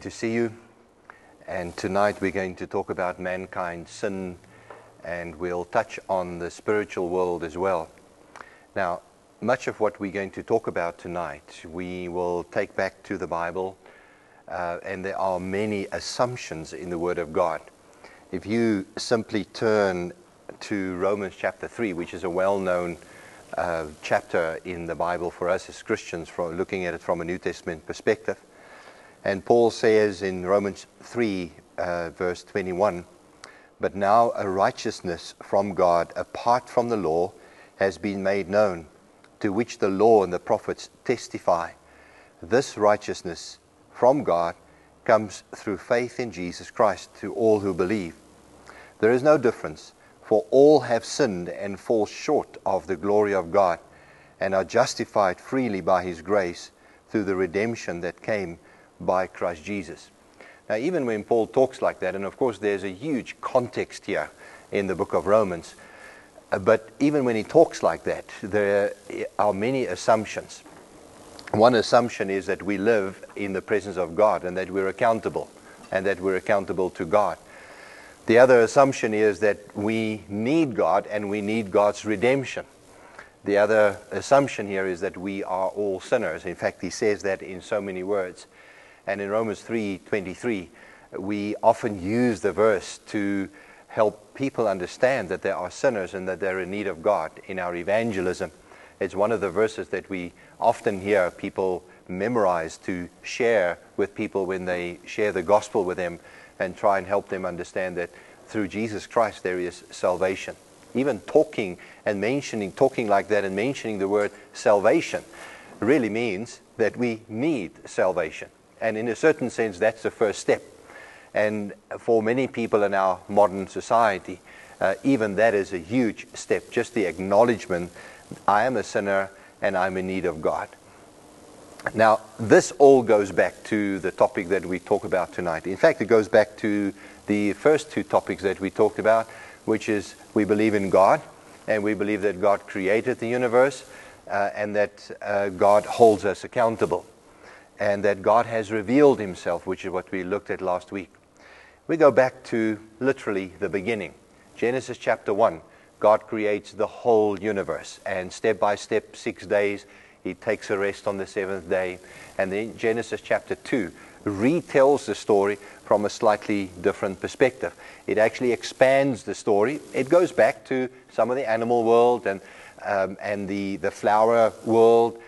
to see you. And tonight we're going to talk about mankind's sin and we'll touch on the spiritual world as well. Now, much of what we're going to talk about tonight, we will take back to the Bible, uh, and there are many assumptions in the Word of God. If you simply turn to Romans chapter 3, which is a well known uh, chapter in the Bible for us as Christians, from looking at it from a New Testament perspective, and Paul says in Romans 3, uh, verse 21, But now a righteousness from God apart from the law has been made known, to which the law and the prophets testify. This righteousness from God comes through faith in Jesus Christ to all who believe. There is no difference, for all have sinned and fall short of the glory of God, and are justified freely by his grace through the redemption that came by Christ Jesus. Now, even when Paul talks like that, and of course there's a huge context here in the book of Romans, uh, but even when he talks like that, there are many assumptions. One assumption is that we live in the presence of God and that we're accountable, and that we're accountable to God. The other assumption is that we need God and we need God's redemption. The other assumption here is that we are all sinners. In fact, he says that in so many words. And in Romans 3:23, we often use the verse to help people understand that they are sinners and that they're in need of God in our evangelism. It's one of the verses that we often hear people memorize to share with people when they share the gospel with them and try and help them understand that through Jesus Christ there is salvation. Even talking and mentioning, talking like that and mentioning the word salvation really means that we need salvation. And in a certain sense, that's the first step. And for many people in our modern society, uh, even that is a huge step, just the acknowledgement I am a sinner and I'm in need of God. Now, this all goes back to the topic that we talk about tonight. In fact, it goes back to the first two topics that we talked about, which is we believe in God and we believe that God created the universe uh, and that uh, God holds us accountable and that God has revealed himself, which is what we looked at last week. We go back to literally the beginning. Genesis chapter 1. God creates the whole universe, and step by step, six days, he takes a rest on the seventh day. And then Genesis chapter 2 retells the story from a slightly different perspective. It actually expands the story. It goes back to some of the animal world and, um, and the, the flower world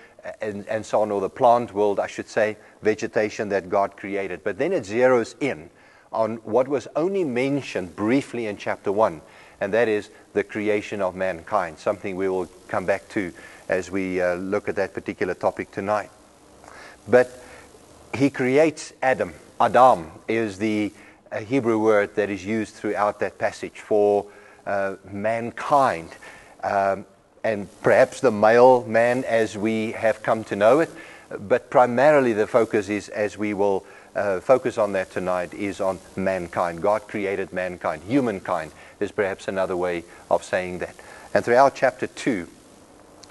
and, and so on, or the plant world, I should say, vegetation that God created. But then it zeroes in on what was only mentioned briefly in chapter 1, and that is the creation of mankind, something we will come back to as we uh, look at that particular topic tonight. But he creates Adam. Adam is the uh, Hebrew word that is used throughout that passage for uh, mankind. Um, and perhaps the male man as we have come to know it. But primarily the focus is, as we will uh, focus on that tonight, is on mankind. God created mankind. Humankind is perhaps another way of saying that. And throughout chapter 2,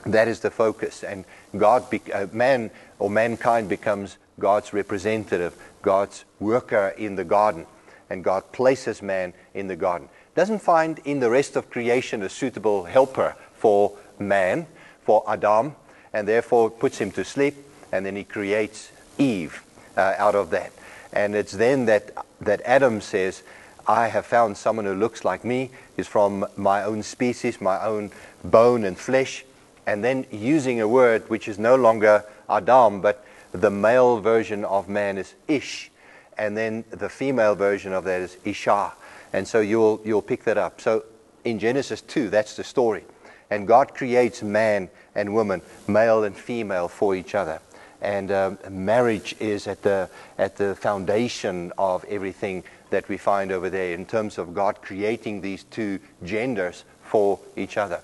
that is the focus. And God, be- uh, man or mankind becomes God's representative, God's worker in the garden. And God places man in the garden. Doesn't find in the rest of creation a suitable helper for man, for Adam, and therefore puts him to sleep, and then he creates Eve uh, out of that. And it's then that, that Adam says, I have found someone who looks like me, is from my own species, my own bone and flesh, and then using a word which is no longer Adam, but the male version of man is Ish, and then the female version of that is Isha. And so you'll, you'll pick that up. So in Genesis 2, that's the story. And God creates man and woman, male and female, for each other. And um, marriage is at the, at the foundation of everything that we find over there in terms of God creating these two genders for each other.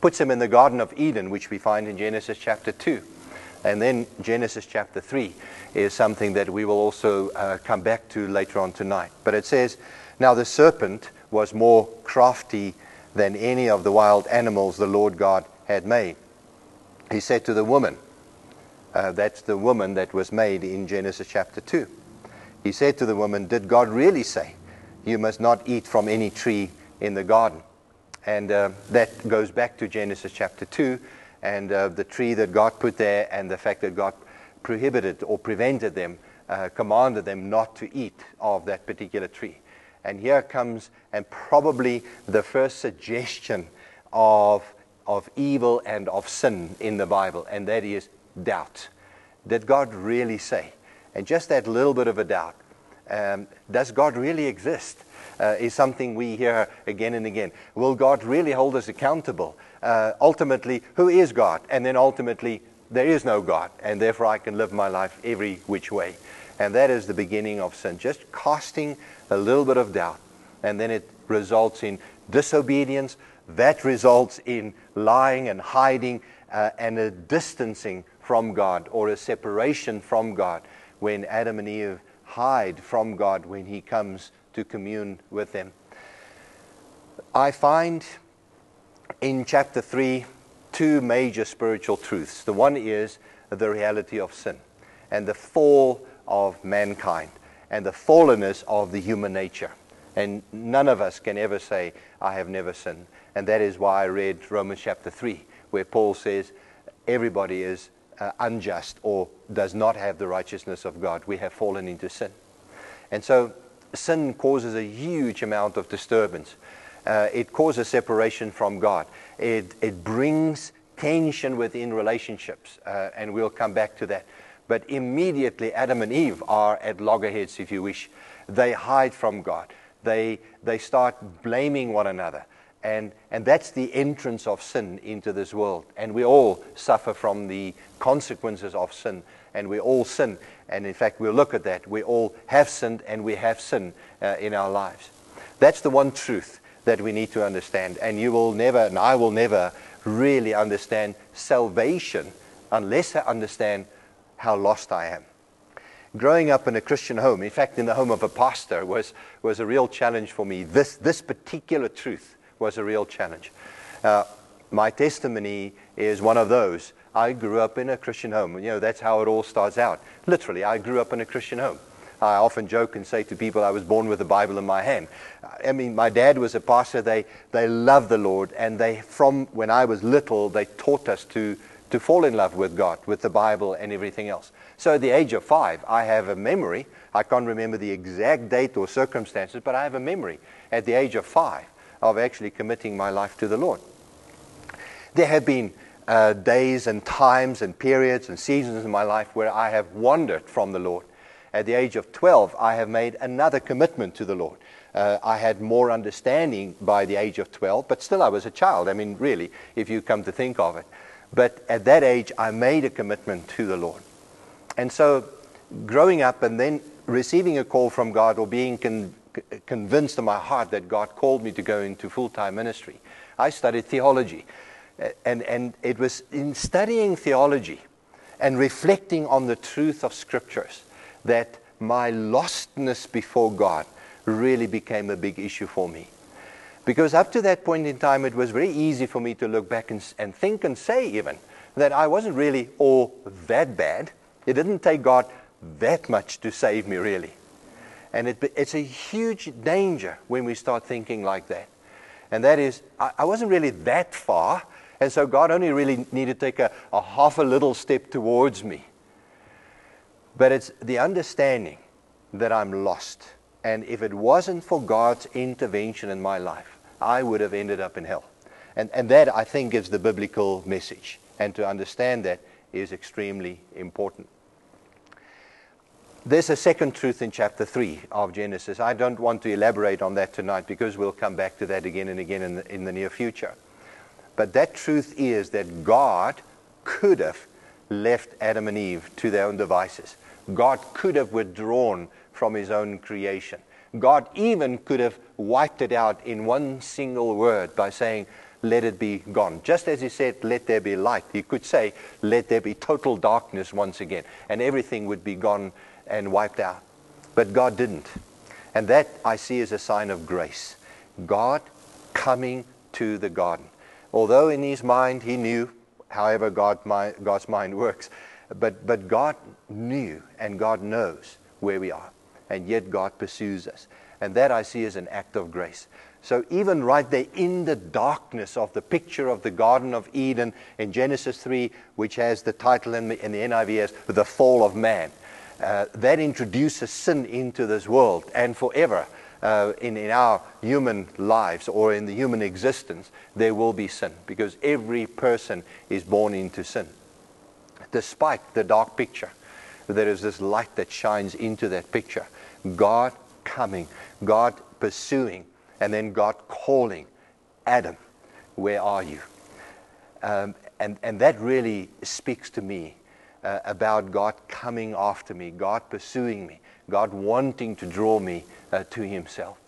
Puts them in the Garden of Eden, which we find in Genesis chapter 2. And then Genesis chapter 3 is something that we will also uh, come back to later on tonight. But it says, Now the serpent was more crafty than any of the wild animals the Lord God had made. He said to the woman, uh, that's the woman that was made in Genesis chapter 2. He said to the woman, Did God really say, You must not eat from any tree in the garden? And uh, that goes back to Genesis chapter 2 and uh, the tree that God put there and the fact that God prohibited or prevented them, uh, commanded them not to eat of that particular tree. And here comes, and probably the first suggestion of, of evil and of sin in the Bible, and that is doubt. Did God really say? And just that little bit of a doubt. Um, does God really exist? Uh, is something we hear again and again. Will God really hold us accountable? Uh, ultimately, who is God? And then ultimately, there is no God, and therefore I can live my life every which way. And that is the beginning of sin, just casting a little bit of doubt. And then it results in disobedience. That results in lying and hiding uh, and a distancing from God or a separation from God when Adam and Eve hide from God when He comes to commune with them. I find in chapter 3 two major spiritual truths. The one is the reality of sin and the fall of mankind and the fallenness of the human nature. And none of us can ever say, I have never sinned. And that is why I read Romans chapter 3, where Paul says, everybody is uh, unjust or does not have the righteousness of God. We have fallen into sin. And so sin causes a huge amount of disturbance. Uh, it causes separation from God. It, it brings tension within relationships, uh, and we'll come back to that. But immediately, Adam and Eve are at loggerheads, if you wish. They hide from God. They, they start blaming one another. And, and that's the entrance of sin into this world. And we all suffer from the consequences of sin. And we all sin. And in fact, we'll look at that. We all have sinned and we have sin uh, in our lives. That's the one truth that we need to understand. And you will never, and I will never really understand salvation unless I understand how lost I am. Growing up in a Christian home, in fact, in the home of a pastor, was, was a real challenge for me. This, this particular truth was a real challenge. Uh, my testimony is one of those. I grew up in a Christian home. You know, that's how it all starts out. Literally, I grew up in a Christian home. I often joke and say to people, I was born with the Bible in my hand. I mean, my dad was a pastor. They, they loved the Lord. And they, from when I was little, they taught us to, to fall in love with God, with the Bible and everything else. So at the age of five, I have a memory. I can't remember the exact date or circumstances, but I have a memory at the age of five of actually committing my life to the Lord. There have been uh, days and times and periods and seasons in my life where I have wandered from the Lord. At the age of 12, I have made another commitment to the Lord. Uh, I had more understanding by the age of 12, but still I was a child. I mean, really, if you come to think of it. But at that age, I made a commitment to the Lord. And so, growing up and then receiving a call from God or being con- convinced in my heart that God called me to go into full time ministry. I studied theology. And, and it was in studying theology and reflecting on the truth of scriptures that my lostness before God really became a big issue for me. Because up to that point in time, it was very easy for me to look back and, and think and say, even, that I wasn't really all that bad. It didn't take God that much to save me, really. And it, it's a huge danger when we start thinking like that. And that is, I, I, wasn't really that far, and so God only really needed to take a, a half a little step towards me. But it's the understanding that I'm lost. And if it wasn't for God's intervention in my life, I would have ended up in hell. And, and that, I think, is the biblical message. And to understand that is extremely important. There's a second truth in chapter 3 of Genesis. I don't want to elaborate on that tonight because we'll come back to that again and again in the, in the near future. But that truth is that God could have left Adam and Eve to their own devices. God could have withdrawn from his own creation. God even could have wiped it out in one single word by saying, let it be gone. Just as he said, let there be light, he could say, let there be total darkness once again, and everything would be gone and wiped out. But God didn't. And that I see as a sign of grace. God coming to the garden. Although in his mind he knew, however God, my, God's mind works, but, but God knew and God knows where we are. and yet God pursues us. And that I see as an act of grace. So even right there in the darkness of the picture of the Garden of Eden in Genesis 3, which has the title in the, in the NIV as The Fall of Man, uh, that introduces sin into this world and forever. Uh, in, in our human lives or in the human existence, there will be sin because every person is born into sin. Despite the dark picture, there is this light that shines into that picture. God coming, God pursuing, and then God calling, Adam, where are you? Um, and, and that really speaks to me uh, about God coming after me, God pursuing me, God wanting to draw me uh, to Himself.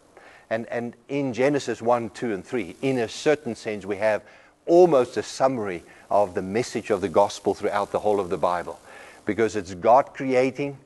And, and in Genesis 1, 2, and 3, in a certain sense, we have almost a summary of the message of the gospel throughout the whole of the Bible. Because it's God creating,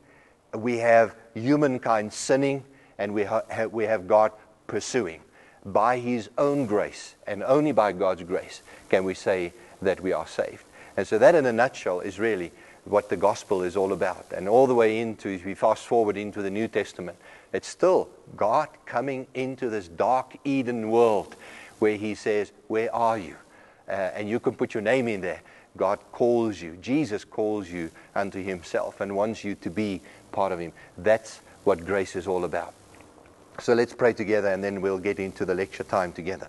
we have humankind sinning, and we, ha- we have God pursuing. By His own grace, and only by God's grace, can we say that we are saved. And so, that in a nutshell is really what the gospel is all about. And all the way into, if we fast forward into the New Testament, it's still God coming into this dark Eden world where He says, Where are you? Uh, and you can put your name in there. God calls you. Jesus calls you unto Himself and wants you to be part of Him. That's what grace is all about. So let's pray together and then we'll get into the lecture time together.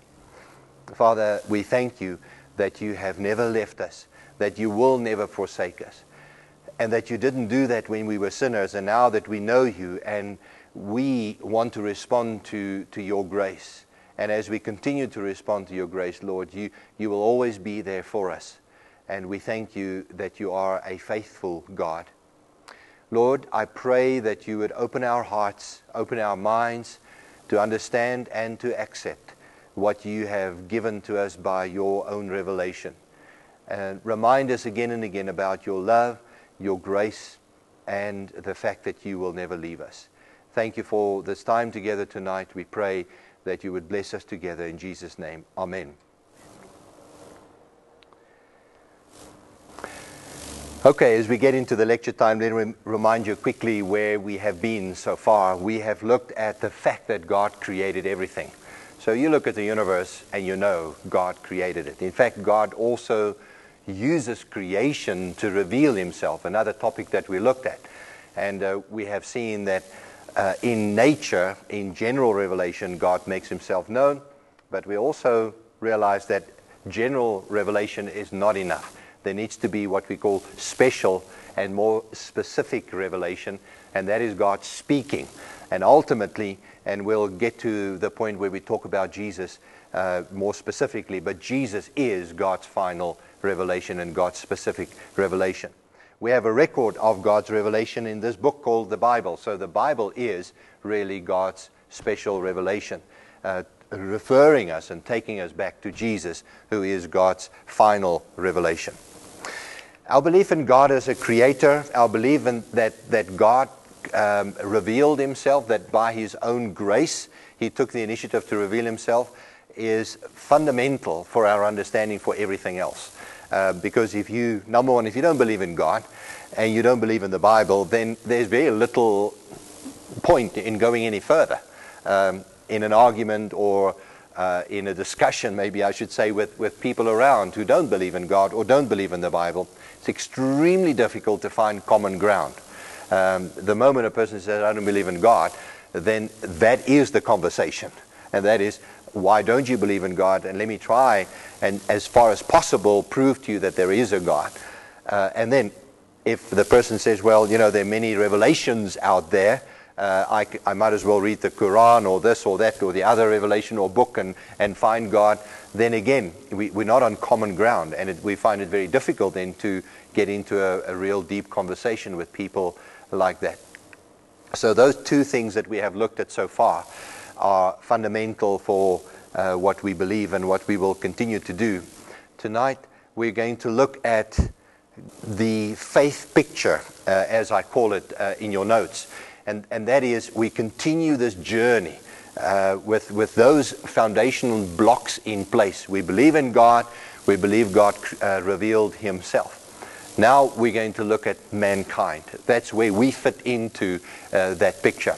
Father, we thank you that you have never left us, that you will never forsake us, and that you didn't do that when we were sinners, and now that we know you and we want to respond to, to your grace. And as we continue to respond to your grace, Lord, you, you will always be there for us. And we thank you that you are a faithful God. Lord, I pray that you would open our hearts, open our minds to understand and to accept what you have given to us by your own revelation. And remind us again and again about your love, your grace, and the fact that you will never leave us. Thank you for this time together tonight. We pray that you would bless us together in Jesus' name. Amen. Okay, as we get into the lecture time, let me remind you quickly where we have been so far. We have looked at the fact that God created everything. So you look at the universe and you know God created it. In fact, God also uses creation to reveal himself, another topic that we looked at. And uh, we have seen that uh, in nature, in general revelation, God makes himself known, but we also realize that general revelation is not enough there needs to be what we call special and more specific revelation, and that is God speaking. And ultimately, and we'll get to the point where we talk about Jesus uh, more specifically, but Jesus is God's final revelation and God's specific revelation. We have a record of God's revelation in this book called the Bible. So the Bible is really God's special revelation, uh, referring us and taking us back to Jesus, who is God's final revelation. Our belief in God as a creator, our belief in that, that God um, revealed himself, that by his own grace he took the initiative to reveal himself, is fundamental for our understanding for everything else. Uh, because if you, number one, if you don't believe in God and you don't believe in the Bible, then there's very little point in going any further um, in an argument or uh, in a discussion, maybe I should say, with, with people around who don't believe in God or don't believe in the Bible. It's extremely difficult to find common ground. Um, the moment a person says, I don't believe in God, then that is the conversation. And that is, why don't you believe in God? And let me try and, as far as possible, prove to you that there is a God. Uh, and then, if the person says, well, you know, there are many revelations out there, uh, I, I, might as well read the Quran or this or that or the other revelation or book and, and find God, then again, we, are not on common ground. And it, we find it very difficult then to get into a, a real deep conversation with people like that. So, those two things that we have looked at so far are fundamental for uh, what we believe and what we will continue to do. Tonight, we're going to look at the faith picture, uh, as I call it uh, in your notes and, and that is we continue this journey uh, with, with those foundational blocks in place. We believe in God, we believe God uh, revealed Himself. Now we're going to look at mankind. That's where we fit into uh, that picture.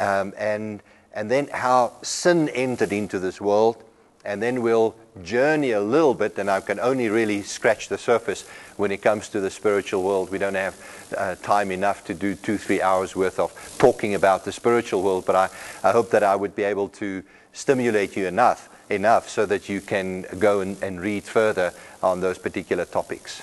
um, and, and then how sin entered into this world. And then we'll journey a little bit, and I can only really scratch the surface when it comes to the spiritual world. We don't have uh, time enough to do two, three hours worth of talking about the spiritual world, but I, I hope that I would be able to stimulate you enough, enough so that you can go and, and read further on those particular topics.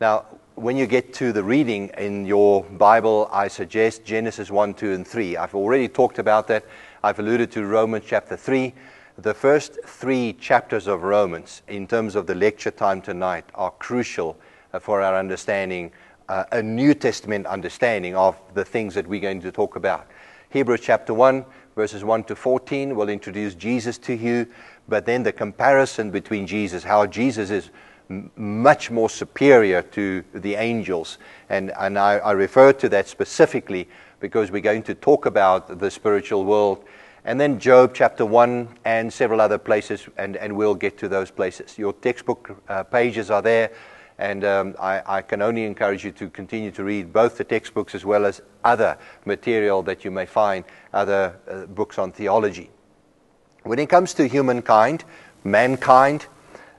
Now, when you get to the reading in your Bible, I suggest Genesis 1, 2, and 3. I've already talked about that. I've alluded to Romans chapter 3. The first three chapters of Romans, in terms of the lecture time tonight, are crucial uh, for our understanding, uh, a New Testament understanding of the things that we're going to talk about. Hebrews chapter 1, verses 1 to 14, will introduce Jesus to you, but then the comparison between Jesus, how Jesus is much more superior to the angels. And, and I, I refer to that specifically because we're going to talk about the spiritual world. And then Job chapter 1 and several other places, and, and we'll get to those places. Your textbook uh, pages are there, and um, I, I, can only encourage you to continue to read both the textbooks as well as other material that you may find, other uh, books on theology. When it comes to humankind, mankind,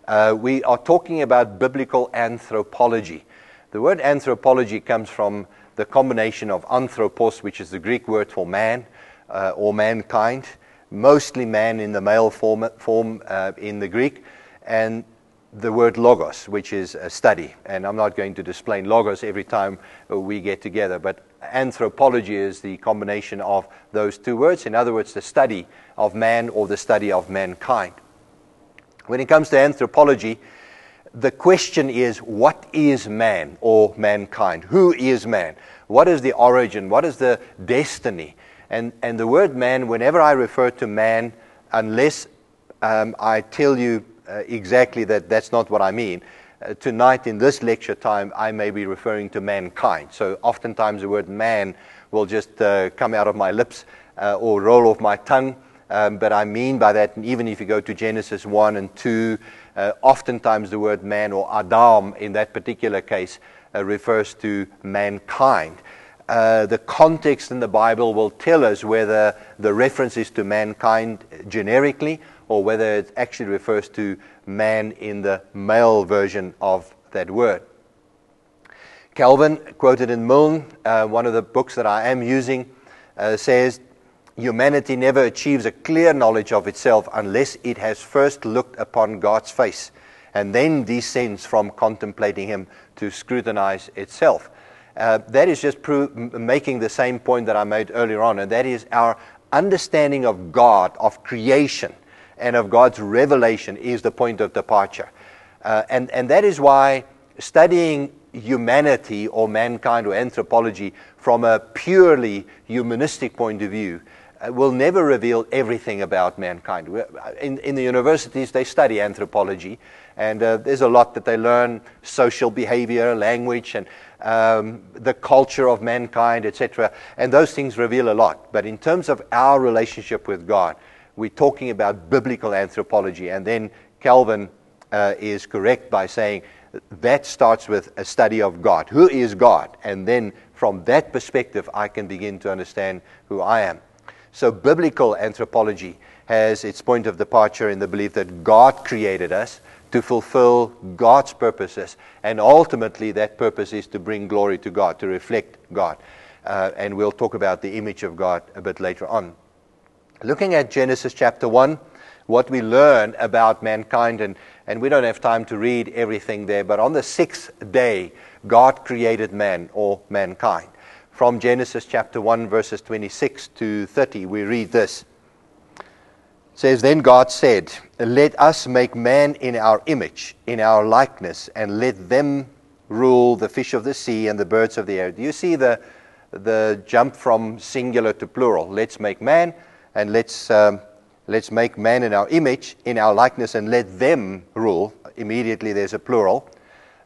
uh, we are talking about biblical anthropology. The word anthropology comes from the combination of anthropos, which is the Greek word for man uh, or mankind, mostly man in the male form, form uh, in the Greek, and the word logos, which is a study. And I'm not going to display logos every time we get together, but anthropology is the combination of those two words. In other words, the study of man or the study of mankind. When it comes to anthropology, the question is what is man or mankind? Who is man? What is the origin? What is the destiny? And, and the word man, whenever I refer to man, unless um, I tell you uh, exactly that that's not what I mean, uh, tonight in this lecture time, I may be referring to mankind. So oftentimes the word man will just uh, come out of my lips uh, or roll off my tongue. Um, but I mean by that, and even if you go to Genesis 1 and 2, uh, oftentimes the word man or Adam in that particular case uh, refers to mankind. Uh, the context in the Bible will tell us whether the reference is to mankind generically or whether it actually refers to man in the male version of that word. Calvin, quoted in Milne, uh, one of the books that I am using, uh, says humanity never achieves a clear knowledge of itself unless it has first looked upon God's face and then descends from contemplating Him to scrutinize itself. Uh, that is just making the same point that I made earlier on, and that is our understanding of God, of creation, and of God's revelation is the point of departure. Uh, and, and that is why studying humanity or mankind or anthropology from a purely humanistic point of view uh, will never reveal everything about mankind. In, in the universities, they study anthropology, and uh, there's a lot that they learn social behavior, language, and um, the culture of mankind, etc. And those things reveal a lot. But in terms of our relationship with God, we're talking about biblical anthropology. And then Calvin uh, is correct by saying that starts with a study of God. Who is God? And then from that perspective, I can begin to understand who I am. So, biblical anthropology has its point of departure in the belief that God created us to fulfill God's purposes. And ultimately, that purpose is to bring glory to God, to reflect God. Uh, and we'll talk about the image of God a bit later on. Looking at Genesis chapter 1, what we learn about mankind, and, and we don't have time to read everything there, but on the sixth day, God created man or mankind from Genesis chapter 1, verses 26 to 30, we read this. Says, Then God said, Let us make man in our image, in our likeness, and let them rule the fish of the sea and the birds of the air. Do you see the, the jump from singular to plural? Let's make man, and let's, um, let's make man in our image, in our likeness, and let them rule. Immediately there's a plural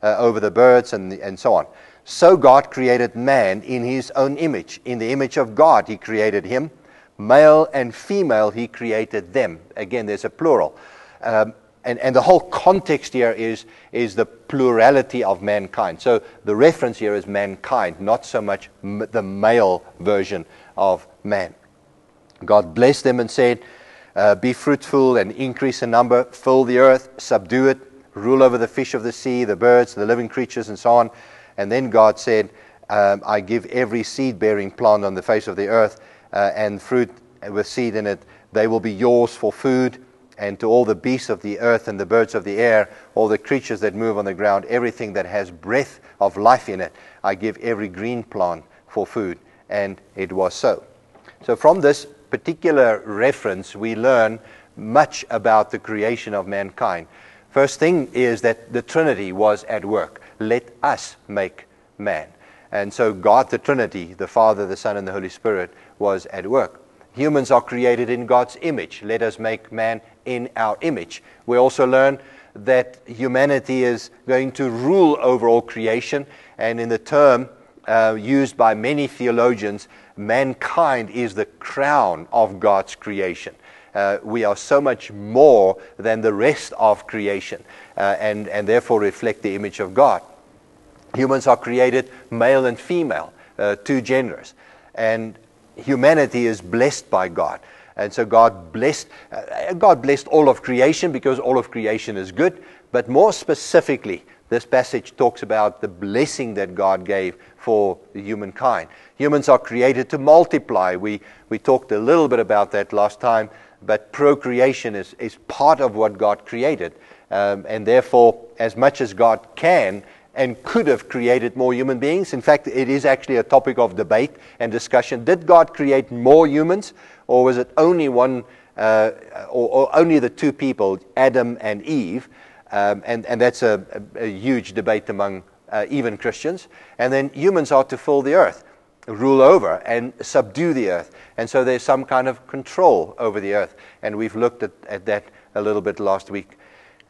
uh, over the birds and, and so on. So God created man in his own image. In the image of God, he created him. Male and female, he created them. Again, there's a plural. Um, and, and the whole context here is, is the plurality of mankind. So the reference here is mankind, not so much m- the male version of man. God blessed them and said, uh, Be fruitful and increase in number, fill the earth, subdue it, rule over the fish of the sea, the birds, the living creatures, and so on. And then God said, um, I give every seed bearing plant on the face of the earth uh, and fruit with seed in it. They will be yours for food. And to all the beasts of the earth and the birds of the air, all the creatures that move on the ground, everything that has breath of life in it, I give every green plant for food. And it was so. So, from this particular reference, we learn much about the creation of mankind. First thing is that the Trinity was at work. Let us make man. And so God, the Trinity, the Father, the Son, and the Holy Spirit, was at work. Humans are created in God's image. Let us make man in our image. We also learn that humanity is going to rule over all creation. And in the term uh, used by many theologians, mankind is the crown of God's creation. Uh, we are so much more than the rest of creation uh, and, and therefore reflect the image of God. Humans are created male and female, uh, two genders. And humanity is blessed by God. And so God blessed, uh, God blessed all of creation because all of creation is good. But more specifically, this passage talks about the blessing that God gave for humankind. Humans are created to multiply. We, we talked a little bit about that last time, but procreation is, is part of what God created. Um, and therefore, as much as God can and could have created more human beings, in fact, it is actually a topic of debate and discussion. Did God create more humans, or was it only one, uh, or, or, only the two people, Adam and Eve? Um, and, and that's a, a, a, huge debate among uh, even Christians. And then humans are to fill the earth rule over and subdue the earth. And so there's some kind of control over the earth. And we've looked at, at that a little bit last week.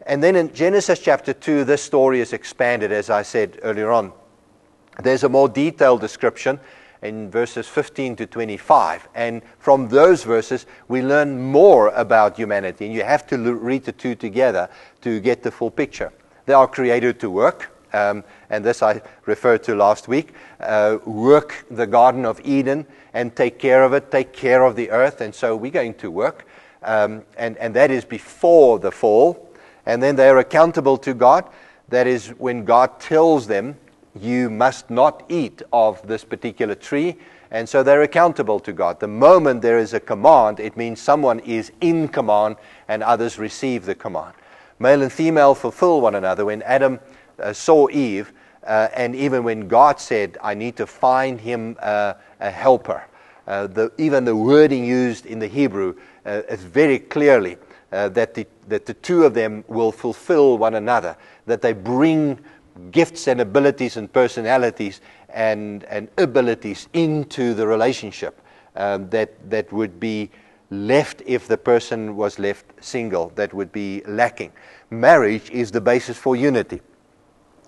And then in Genesis chapter 2, this story is expanded, as I said earlier on. There's a more detailed description in verses 15 to 25. And from those verses, we learn more about humanity. And you have to read the two together to get the full picture. They are created to work um, and this I referred to last week, uh, work the Garden of Eden and take care of it, take care of the earth. And so we're going to work. Um, and, and that is before the fall. And then they are accountable to God. That is when God tells them, you must not eat of this particular tree. And so they're accountable to God. The moment there is a command, it means someone is in command and others receive the command. Male and female fulfill one another. When Adam uh, saw Eve, uh, and even when God said, I need to find him uh, a helper, uh, the, even the wording used in the Hebrew uh, is very clearly uh, that, the, that the two of them will fulfill one another, that they bring gifts and abilities and personalities and, and abilities into the relationship um, that, that would be left if the person was left single, that would be lacking. Marriage is the basis for unity.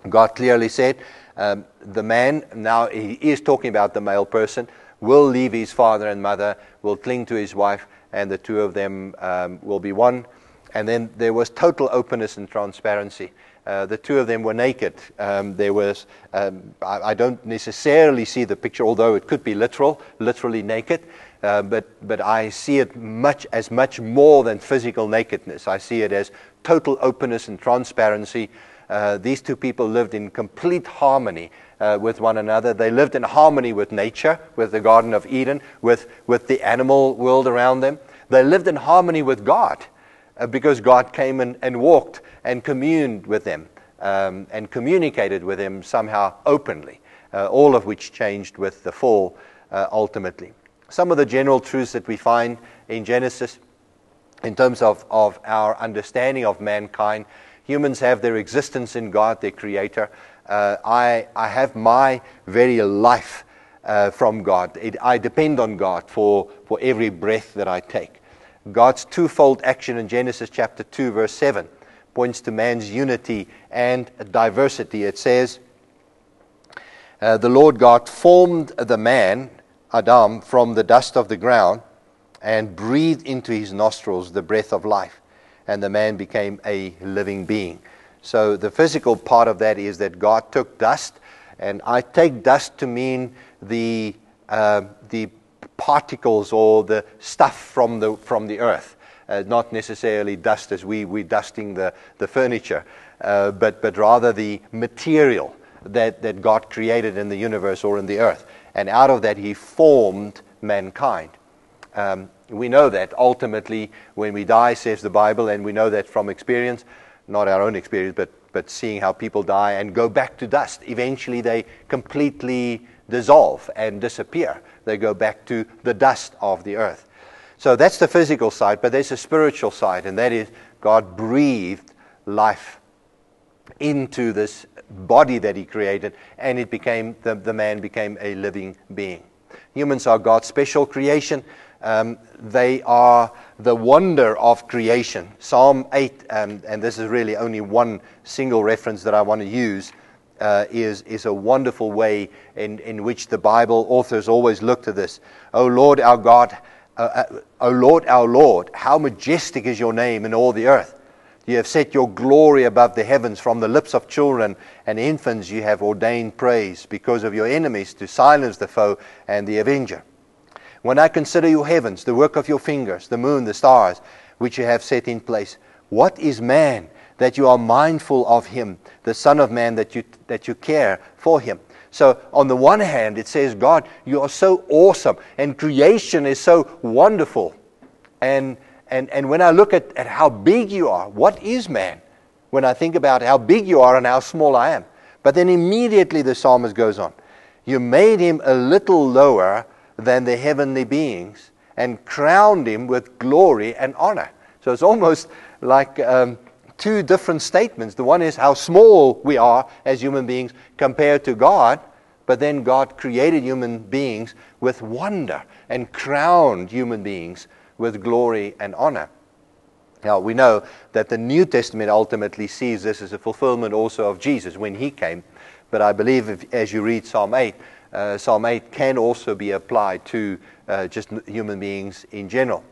God clearly said um, the man, now he is talking about the male person, will leave his father and mother, will cling to his wife, and the two of them um, will be one. And then there was total openness and transparency. Uh, the two of them were naked. Um, there was, um, I, I, don't necessarily see the picture, although it could be literal, literally naked, uh, but, but I see it much as much more than physical nakedness. I see it as total openness and transparency uh, these two people lived in complete harmony uh, with one another. They lived in harmony with nature, with the Garden of Eden, with, with the animal world around them. They lived in harmony with God uh, because God came and, and walked and communed with them um, and communicated with them somehow openly, uh, all of which changed with the fall uh, ultimately. Some of the general truths that we find in Genesis in terms of, of our understanding of mankind Humans have their existence in God, their Creator. Uh, I, I have my very life uh, from God. It, I depend on God for, for every breath that I take. God's twofold action in Genesis chapter 2, verse 7, points to man's unity and diversity. It says, uh, The Lord God formed the man, Adam, from the dust of the ground and breathed into his nostrils the breath of life and the man became a living being. So the physical part of that is that God took dust, and I take dust to mean the, uh, the particles or the stuff from the, from the earth, uh, not necessarily dust as we, we're dusting the, the furniture, uh, but, but rather the material that, that God created in the universe or in the earth. And out of that, He formed mankind. Um, we know that ultimately when we die, says the Bible, and we know that from experience, not our own experience, but, but seeing how people die and go back to dust. Eventually, they completely dissolve and disappear. They go back to the dust of the earth. So that's the physical side, but there's a spiritual side, and that is God breathed life into this body that He created, and it became the, the man became a living being. Humans are God's special creation. Um, they are the wonder of creation. Psalm 8, um, and this is really only one single reference that I want to use, uh, is, is a wonderful way in, in which the Bible authors always look to this. O Lord our God, uh, uh, O Lord our Lord, how majestic is your name in all the earth. You have set your glory above the heavens. From the lips of children and infants you have ordained praise because of your enemies to silence the foe and the avenger. When I consider your heavens, the work of your fingers, the moon, the stars, which you have set in place, what is man that you are mindful of him, the Son of Man that you, that you care for him? So, on the one hand, it says, God, you are so awesome, and creation is so wonderful. And, and, and when I look at, at how big you are, what is man? When I think about how big you are and how small I am. But then immediately the psalmist goes on. You made him a little lower than the heavenly beings and crowned him with glory and honor. So it's almost like um, two different statements. The one is how small we are as human beings compared to God, but then God created human beings with wonder and crowned human beings with glory and honor. Now, we know that the New Testament ultimately sees this as a fulfillment also of Jesus when he came. But I believe if, as you read Psalm 8, uh, Psalm 8 can also be applied to uh, just human beings in general.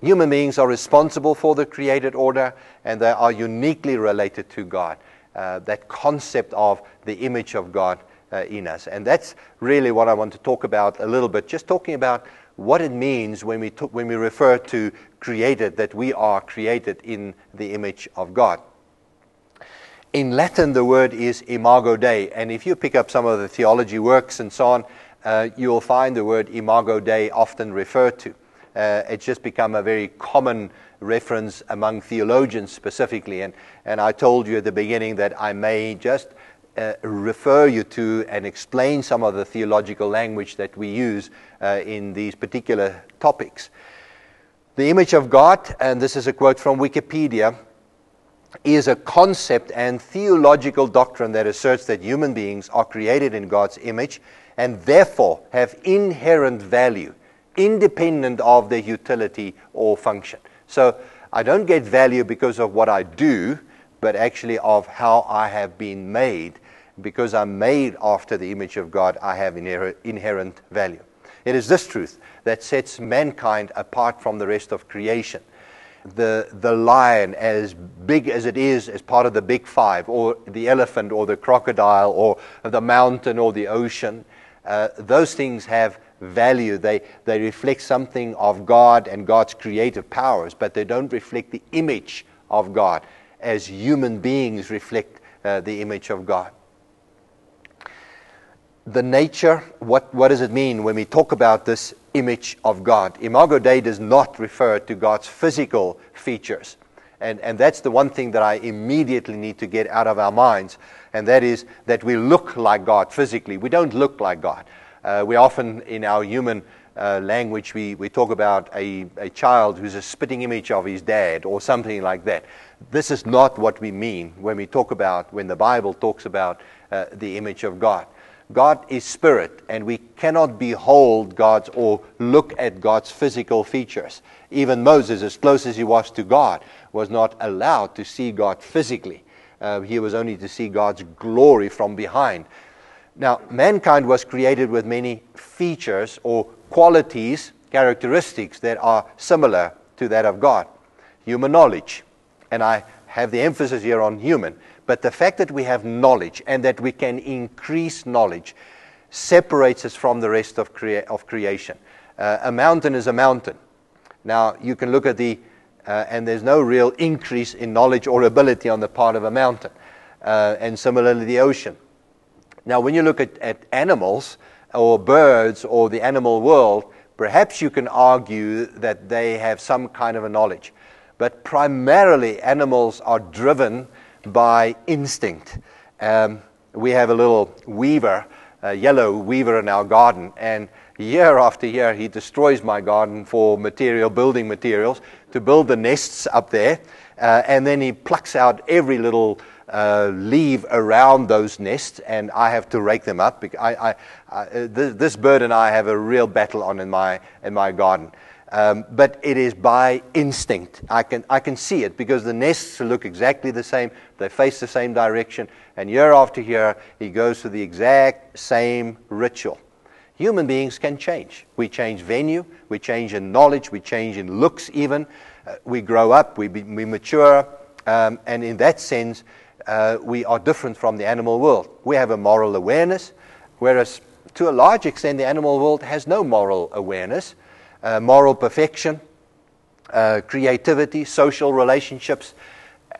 Human beings are responsible for the created order and they are uniquely related to God. Uh, that concept of the image of God uh, in us. And that's really what I want to talk about a little bit, just talking about what it means when we, when we refer to created, that we are created in the image of God. In Latin, the word is imago Dei, and if you pick up some of the theology works and so on, uh, you'll find the word imago Dei often referred to. Uh, it's just become a very common reference among theologians specifically. And, and I told you at the beginning that I may just uh, refer you to and explain some of the theological language that we use uh, in these particular topics. The image of God, and this is a quote from Wikipedia, is a concept and theological doctrine that asserts that human beings are created in God's image and therefore have inherent value, independent of their utility or function. So I don't get value because of what I do, but actually of how I have been made. Because I'm made after the image of God, I have inherent value. It is this truth that sets mankind apart from the rest of creation the, the lion, as big as it is, as part of the big five, or the elephant, or the crocodile, or the mountain, or the ocean, uh, those things have value. They, they reflect something of God and God's creative powers, but they don't reflect the image of God as human beings reflect uh, the image of God. The nature, what, what does it mean when we talk about this image of God. Imago Dei does not refer to God's physical features. And, and that's the one thing that I immediately need to get out of our minds, and that is that we look like God physically. We don't look like God. Uh, we often, in our human uh, language, we, we talk about a, a child who's a spitting image of his dad or something like that. This is not what we mean when we talk about, when the Bible talks about uh, the image of God. God is spirit, and we cannot behold God's or look at God's physical features. Even Moses, as close as he was to God, was not allowed to see God physically. Uh, he was only to see God's glory from behind. Now, mankind was created with many features or qualities, characteristics that are similar to that of God. Human knowledge, and I have the emphasis here on human but the fact that we have knowledge and that we can increase knowledge separates us from the rest of, crea- of creation. Uh, a mountain is a mountain. Now, you can look at the, uh, and there's no real increase in knowledge or ability on the part of a mountain. Uh, and similarly, the ocean. Now, when you look at, at animals or birds or the animal world, perhaps you can argue that they have some kind of a knowledge. But primarily, animals are driven by instinct. Um, we have a little weaver, a yellow weaver in our garden, and year after year he destroys my garden for material, building materials, to build the nests up there, uh, and then he plucks out every little uh, leave around those nests, and I have to rake them up. I, I, I, this, this, bird and I have a real battle on in my, in my garden. Um, but it is by instinct. I can, I can see it because the nests look exactly the same. They face the same direction. And year after year, he goes through the exact same ritual. Human beings can change. We change venue, we change in knowledge, we change in looks, even. Uh, we grow up, we, be, we mature. Um, and in that sense, uh, we are different from the animal world. We have a moral awareness, whereas to a large extent, the animal world has no moral awareness uh, moral perfection, uh, creativity, social relationships.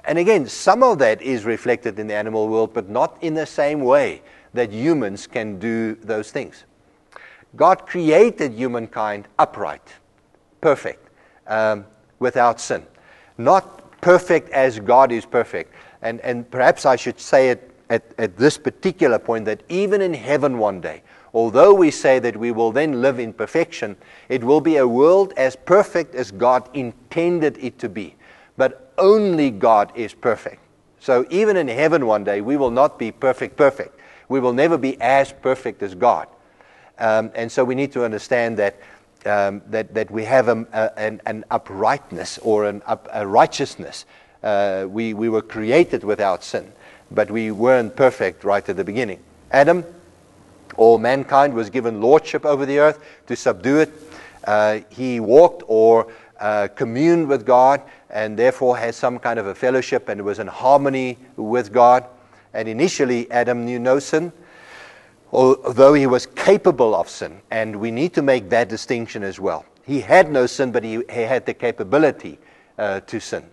And again, some of that is reflected in the animal world, but not in the same way that humans can do those things. God created humankind upright, perfect, um, without sin. Not perfect as God is perfect. And, and perhaps I should say it at, at this particular point that even in heaven one day, although we say that we will then live in perfection, it will be a world as perfect as God intended it to be. But only God is perfect. So even in heaven one day, we will not be perfect, perfect. We will never be as perfect as God. Um, and so we need to understand that, um, that, that we have a, a, an, an, uprightness or an, up, a righteousness. Uh, we, we were created without sin, but we weren't perfect right at the beginning. Adam all mankind was given lordship over the earth to subdue it. Uh, he walked or uh, communed with God and therefore had some kind of a fellowship and was in harmony with God. And initially, Adam knew no sin, although he was capable of sin. And we need to make that distinction as well. He had no sin, but he, he had the capability uh, to sin,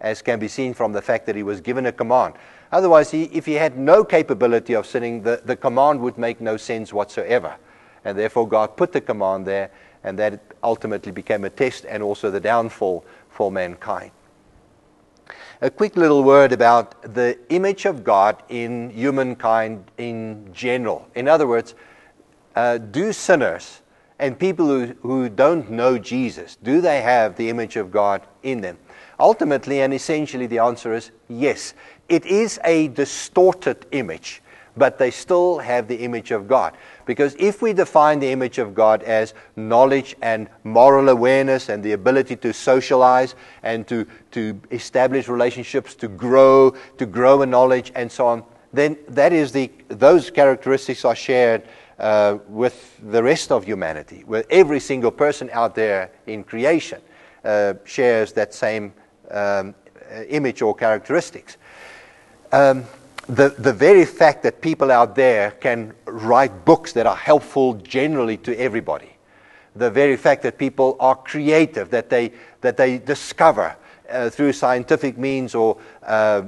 as can be seen from the fact that he was given a command. Otherwise, he, if he had no capability of sinning, the, the command would make no sense whatsoever. And therefore, God put the command there, and that ultimately became a test and also the downfall for mankind. A quick little word about the image of God in humankind in general. In other words, uh, do sinners and people who, who don't know Jesus, do they have the image of God in them? Ultimately and essentially, the answer is yes. It is a distorted image, but they still have the image of God. Because if we define the image of God as knowledge and moral awareness and the ability to socialize and to, to establish relationships, to grow, to grow in knowledge and so on, then that is the, those characteristics are shared uh, with the rest of humanity, where every single person out there in creation uh, shares that same um, image or characteristics um, the, the very fact that people out there can write books that are helpful generally to everybody, the very fact that people are creative, that they, that they discover uh, through scientific means or uh,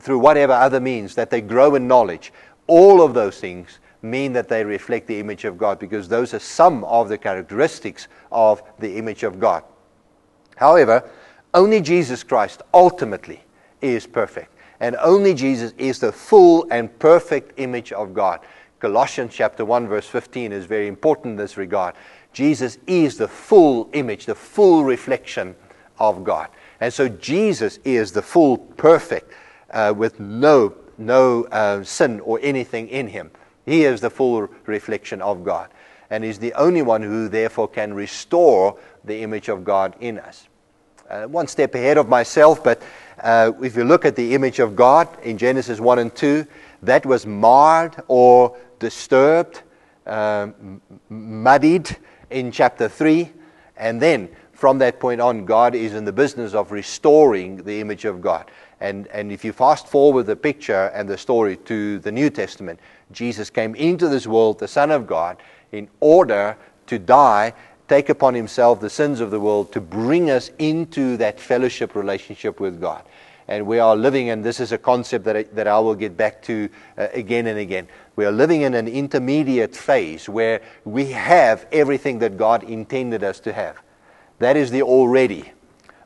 through whatever other means, that they grow in knowledge, all of those things mean that they reflect the image of God because those are some of the characteristics of the image of God. However, only Jesus Christ ultimately is perfect. And only Jesus is the full and perfect image of God. Colossians chapter 1 verse 15 is very important in this regard. Jesus is the full image, the full reflection of God. And so Jesus is the full perfect uh, with no, no uh, sin or anything in him. He is the full reflection of God. And is the only one who therefore can restore the image of God in us. Uh, one step ahead of myself, but uh, if you look at the image of God in Genesis 1 and 2, that was marred or disturbed, um, muddied in chapter 3. And then from that point on, God is in the business of restoring the image of God. And, and if you fast forward the picture and the story to the New Testament, Jesus came into this world, the Son of God, in order to die, take upon himself the sins of the world, to bring us into that fellowship relationship with God. And we are living, and this is a concept that I, that I will get back to uh, again and again. We are living in an intermediate phase where we have everything that God intended us to have. That is the already.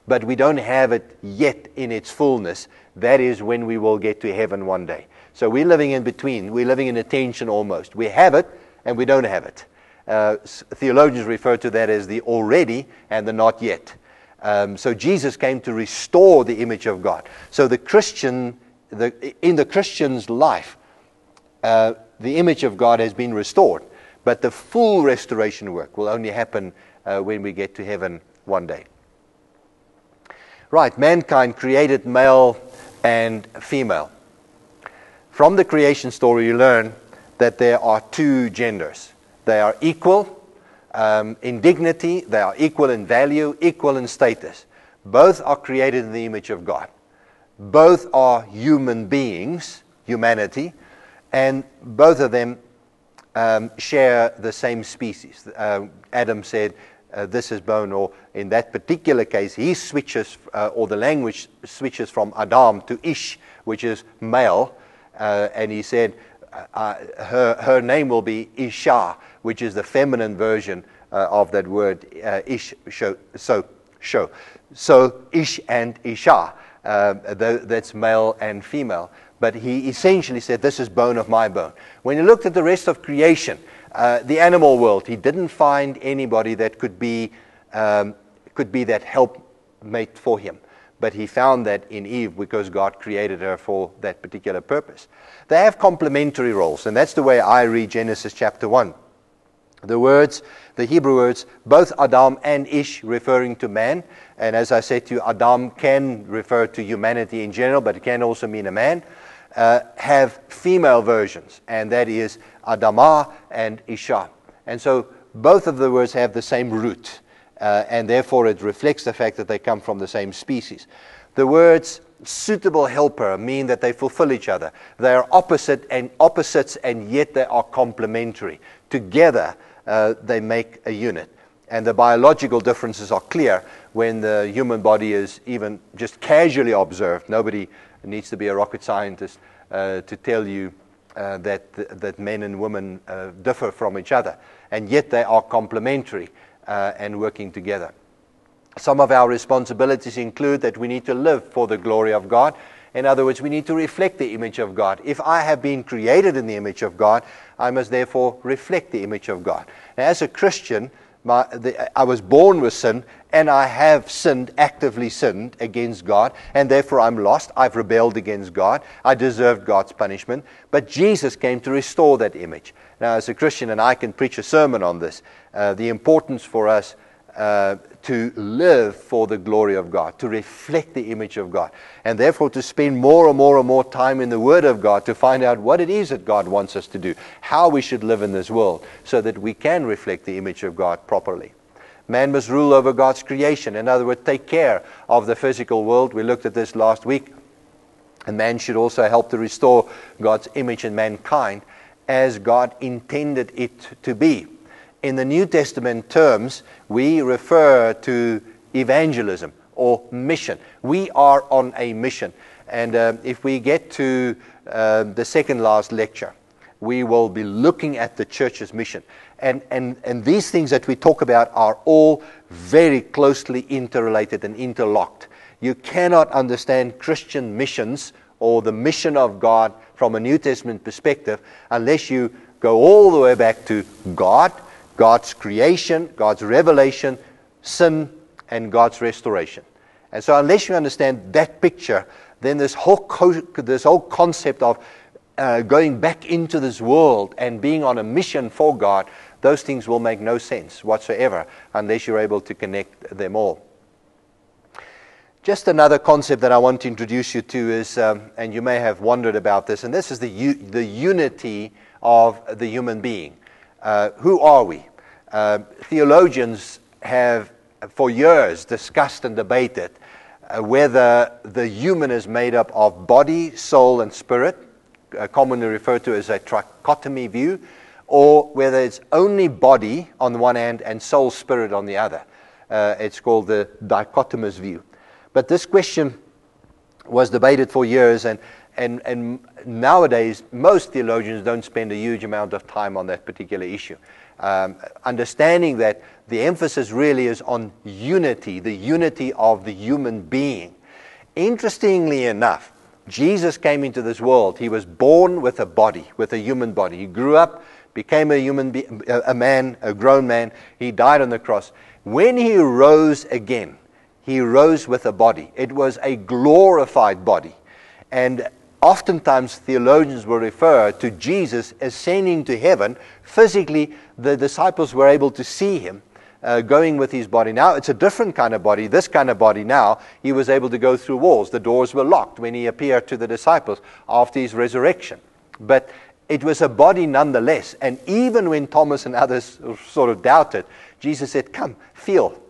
But we don't have it yet in its fullness. That is when we will get to heaven one day. So we're living in between. We're living in a tension almost. We have it and we don't have it. Uh, theologians refer to that as the already and the not yet. Um, so Jesus came to restore the image of God. So the Christian, the, in the Christian's life, uh, the image of God has been restored. But the full restoration work will only happen uh, when we get to heaven one day. Right, mankind created male and female. From the creation story, you learn that there are two genders. They are equal um, in dignity, they are equal in value, equal in status. Both are created in the image of God. Both are human beings, humanity, and both of them um, share the same species. Uh, Adam said, uh, This is bone, or in that particular case, he switches, uh, or the language switches from Adam to Ish, which is male, uh, and he said, uh, uh, her, her name will be Isha, which is the feminine version of that word Ish, show, so, show. So, Ish and Isha, that's male and female but he essentially said, This is bone of my bone. When he looked at the rest of creation, uh, the animal world, he didn't find anybody that could be, um, could be that helpmate for him. But he found that in Eve because God created her for that particular purpose. They have complementary roles, and that's the way I read Genesis chapter 1. The words, the Hebrew words, both Adam and Ish referring to man. And as I said to you, Adam can refer to humanity in general, but it can also mean a man uh, have female versions, and that is Adama and Isha. And so both of the words have the same root, uh, and therefore it reflects the fact that they come from the same species. The words suitable helper mean that they fulfill each other. They are opposite and opposites, and yet they are complementary. Together, uh, they make a unit. And the biological differences are clear when the human body is even just casually observed. Nobody needs to be a rocket scientist uh, to tell you uh, that, that men and women uh, differ from each other. And yet they are complementary uh, and working together. Some of our responsibilities include that we need to live for the glory of God. In other words, we need to reflect the image of God. If I have been created in the image of God, I must therefore reflect the image of God. Now, as a Christian, my, the, I was born with sin, and I have sinned, actively sinned against God, and therefore I'm lost. I've rebelled against God. I deserved God's punishment. But Jesus came to restore that image. Now, as a Christian, and I can preach a sermon on this, uh, the importance for us uh, to live for the glory of God, to reflect the image of God, and therefore to spend more and more and more time in the Word of God to find out what it is that God wants us to do, how we should live in this world, so that we can reflect the image of God properly. Man must rule over God's creation. In other words, take care of the physical world. We looked at this last week. And man should also help to restore God's image in mankind as God intended it to be in the New Testament terms, we refer to evangelism or mission. We are on a mission. And uh, if we get to uh, the second last lecture, we will be looking at the church's mission. And, and, and these things that we talk about are all very closely interrelated and interlocked. You cannot understand Christian missions or the mission of God from a New Testament perspective unless you go all the way back to God God's creation, God's revelation, sin, and God's restoration. And so, unless you understand that picture, then this whole, co- this whole concept of uh, going back into this world and being on a mission for God, those things will make no sense whatsoever unless you're able to connect them all. Just another concept that I want to introduce you to is, um, and you may have wondered about this, and this is the, u- the unity of the human being. Uh, who are we? Uh, theologians have for years discussed and debated uh, whether the human is made up of body, soul, and spirit, uh, commonly referred to as a trichotomy view, or whether it's only body on the one hand and soul, spirit on the other. Uh, it's called the dichotomous view. But this question was debated for years, and, and, and nowadays, most theologians don't spend a huge amount of time on that particular issue. Um, understanding that the emphasis really is on unity, the unity of the human being. Interestingly enough, Jesus came into this world. He was born with a body, with a human body. He grew up, became a human be- a man, a grown man. He died on the cross. When he rose again, he rose with a body. It was a glorified body. And oftentimes theologians will refer to Jesus ascending to heaven. Physically, the disciples were able to see him uh, going with his body. Now it's a different kind of body. This kind of body now, he was able to go through walls. The doors were locked when he appeared to the disciples after his resurrection. But it was a body nonetheless. And even when Thomas and others sort of doubted, Jesus said, Come, feel,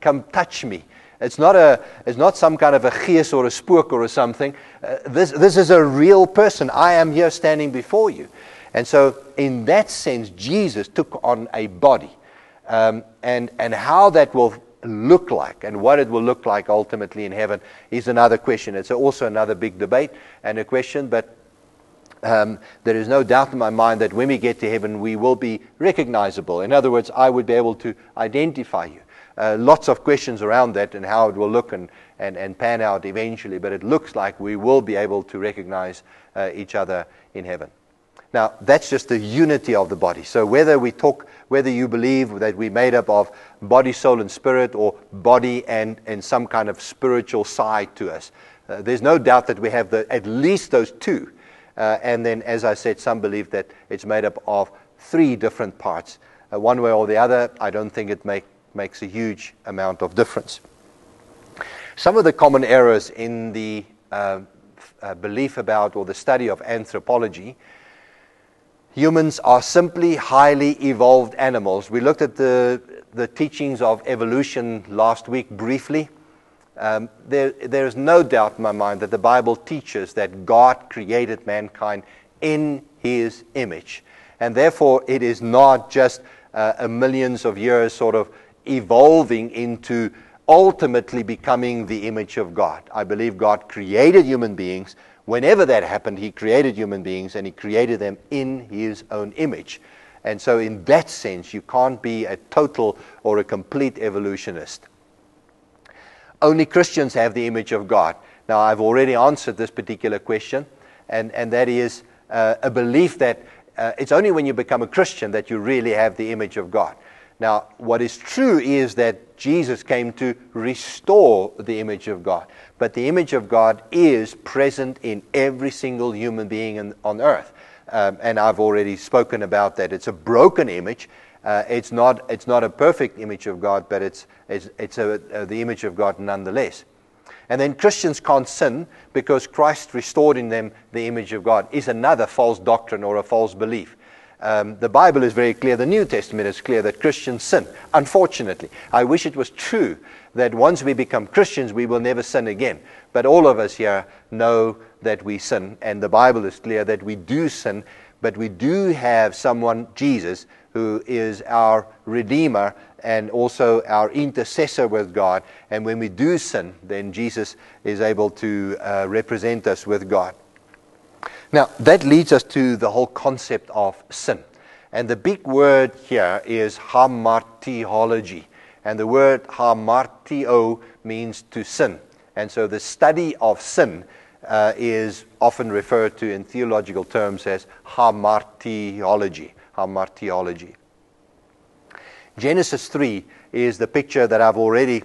come touch me. It's not, a, it's not some kind of a gees or a spook or something. Uh, this, this is a real person. I am here standing before you. And so, in that sense, Jesus took on a body. Um, and, and how that will look like and what it will look like ultimately in heaven is another question. It's also another big debate and a question, but um, there is no doubt in my mind that when we get to heaven, we will be recognizable. In other words, I would be able to identify you. Uh, lots of questions around that and how it will look and, and, and pan out eventually, but it looks like we will be able to recognize uh, each other in heaven. Now, that's just the unity of the body. So, whether we talk, whether you believe that we're made up of body, soul, and spirit, or body and, and some kind of spiritual side to us, uh, there's no doubt that we have the, at least those two. Uh, and then, as I said, some believe that it's made up of three different parts. Uh, one way or the other, I don't think it make, makes a huge amount of difference. Some of the common errors in the uh, uh, belief about or the study of anthropology humans are simply highly evolved animals. We looked at the, the teachings of evolution last week briefly. Um, there, there is no doubt in my mind that the Bible teaches that God created mankind in his image. And therefore, it is not just uh, a millions of years sort of evolving into ultimately becoming the image of God. I believe God created human beings whenever that happened, he created human beings and he created them in his own image. And so, in that sense, you can't be a total or a complete evolutionist. Only Christians have the image of God. Now, I've already answered this particular question, and, and that is uh, a belief that uh, it's only when you become a Christian that you really have the image of God. Now, what is true is that Jesus came to restore the image of God. But the image of God is present in every single human being in, on earth. Um, and I've already spoken about that. It's a broken image. Uh, it's, not, it's not a perfect image of God, but it's, it's, it's a, uh, the image of God nonetheless. And then Christians can't sin because Christ restored in them the image of God, is another false doctrine or a false belief. Um, the Bible is very clear, the New Testament is clear that Christians sin. Unfortunately, I wish it was true that once we become Christians, we will never sin again. But all of us here know that we sin, and the Bible is clear that we do sin, but we do have someone, Jesus, who is our Redeemer and also our intercessor with God. And when we do sin, then Jesus is able to uh, represent us with God. Now, that leads us to the whole concept of sin. And the big word here is hamartiology. And the word hamartio means to sin. And so the study of sin uh, is often referred to in theological terms as hamartiology. Hamartiology. Genesis 3 is the picture that I've already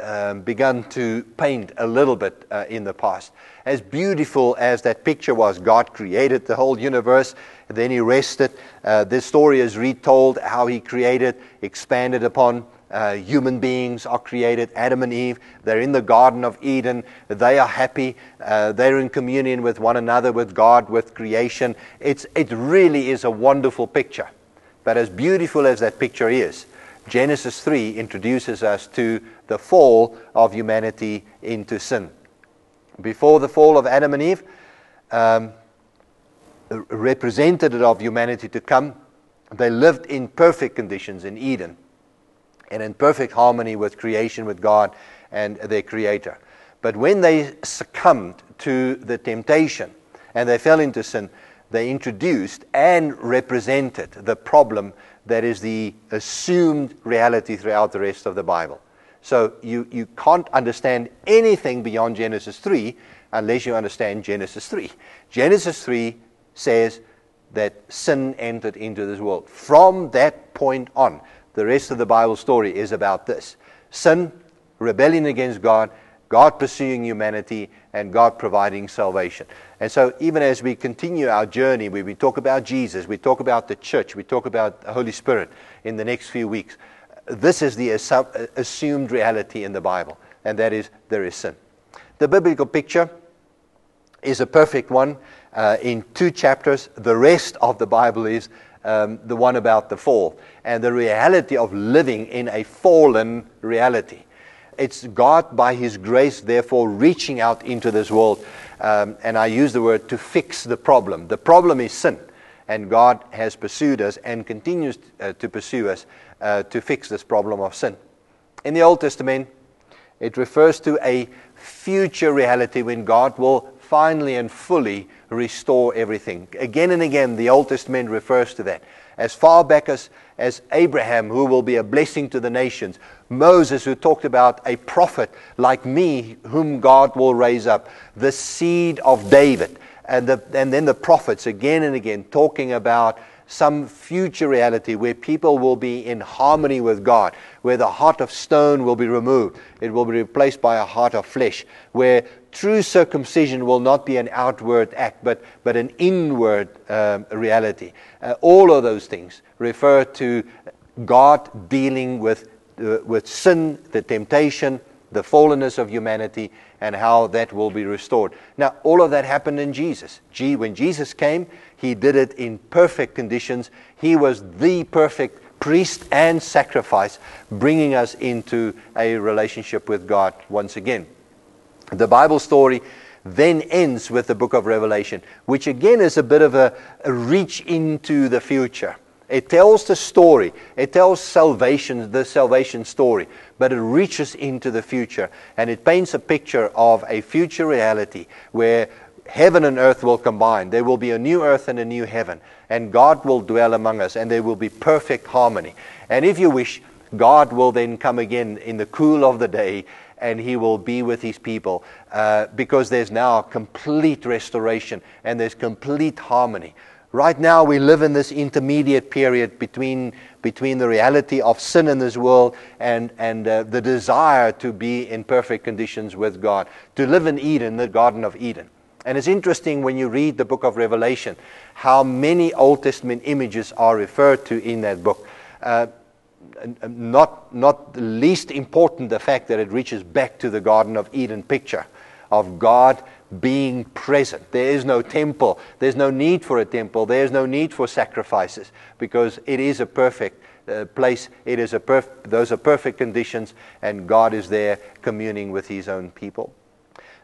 um, begun to paint a little bit uh, in the past. As beautiful as that picture was, God created the whole universe, then He rested. Uh, this story is retold how He created, expanded upon. Uh, human beings are created, Adam and Eve. They're in the Garden of Eden. They are happy. Uh, they're in communion with one another, with God, with creation. It's, it really is a wonderful picture. But as beautiful as that picture is, Genesis 3 introduces us to the fall of humanity into sin. Before the fall of Adam and Eve, um, representative of humanity to come, they lived in perfect conditions in Eden and in perfect harmony with creation, with God and their Creator. But when they succumbed to the temptation and they fell into sin, they introduced and represented the problem that is the assumed reality throughout the rest of the Bible. So you, you can't understand anything beyond Genesis 3 unless you understand Genesis 3. Genesis 3 says that sin entered into this world. From that point on, the rest of the Bible story is about this sin, rebellion against God, God pursuing humanity, and God providing salvation. And so, even as we continue our journey, we, we talk about Jesus, we talk about the church, we talk about the Holy Spirit in the next few weeks. This is the assumed reality in the Bible, and that is there is sin. The biblical picture is a perfect one uh, in two chapters. The rest of the Bible is um, the one about the fall and the reality of living in a fallen reality. It's God, by His grace, therefore, reaching out into this world. Um, and I use the word to fix the problem. The problem is sin. And God has pursued us and continues uh, to pursue us uh, to fix this problem of sin. In the Old Testament, it refers to a future reality when God will finally and fully restore everything. Again and again, the Old Testament refers to that. As far back as, as Abraham, who will be a blessing to the nations, Moses, who talked about a prophet like me, whom God will raise up, the seed of David, and, the, and then the prophets again and again talking about some future reality where people will be in harmony with God, where the heart of stone will be removed. It will be replaced by a heart of flesh, where true circumcision will not be an outward act, but, but an inward um, reality. Uh, all of those things refer to God dealing with, uh, with sin, the temptation, the fallenness of humanity, and how that will be restored. Now, all of that happened in Jesus. When Jesus came, he did it in perfect conditions. He was the perfect priest and sacrifice, bringing us into a relationship with God once again. The Bible story then ends with the book of Revelation, which again is a bit of a, a reach into the future. It tells the story. It tells salvation, the salvation story, but it reaches into the future and it paints a picture of a future reality where heaven and earth will combine. There will be a new earth and a new heaven, and God will dwell among us, and there will be perfect harmony. And if you wish, God will then come again in the cool of the day, and He will be with His people uh, because there's now complete restoration and there's complete harmony. Right now, we live in this intermediate period between, between the reality of sin in this world and, and uh, the desire to be in perfect conditions with God, to live in Eden, the Garden of Eden. And it's interesting when you read the book of Revelation how many Old Testament images are referred to in that book. Uh, not, not least important the fact that it reaches back to the Garden of Eden picture of God being present. There is no temple. There's no need for a temple. There's no need for sacrifices because it is a perfect uh, place. It is a perf- those are perfect conditions, and God is there communing with His own people.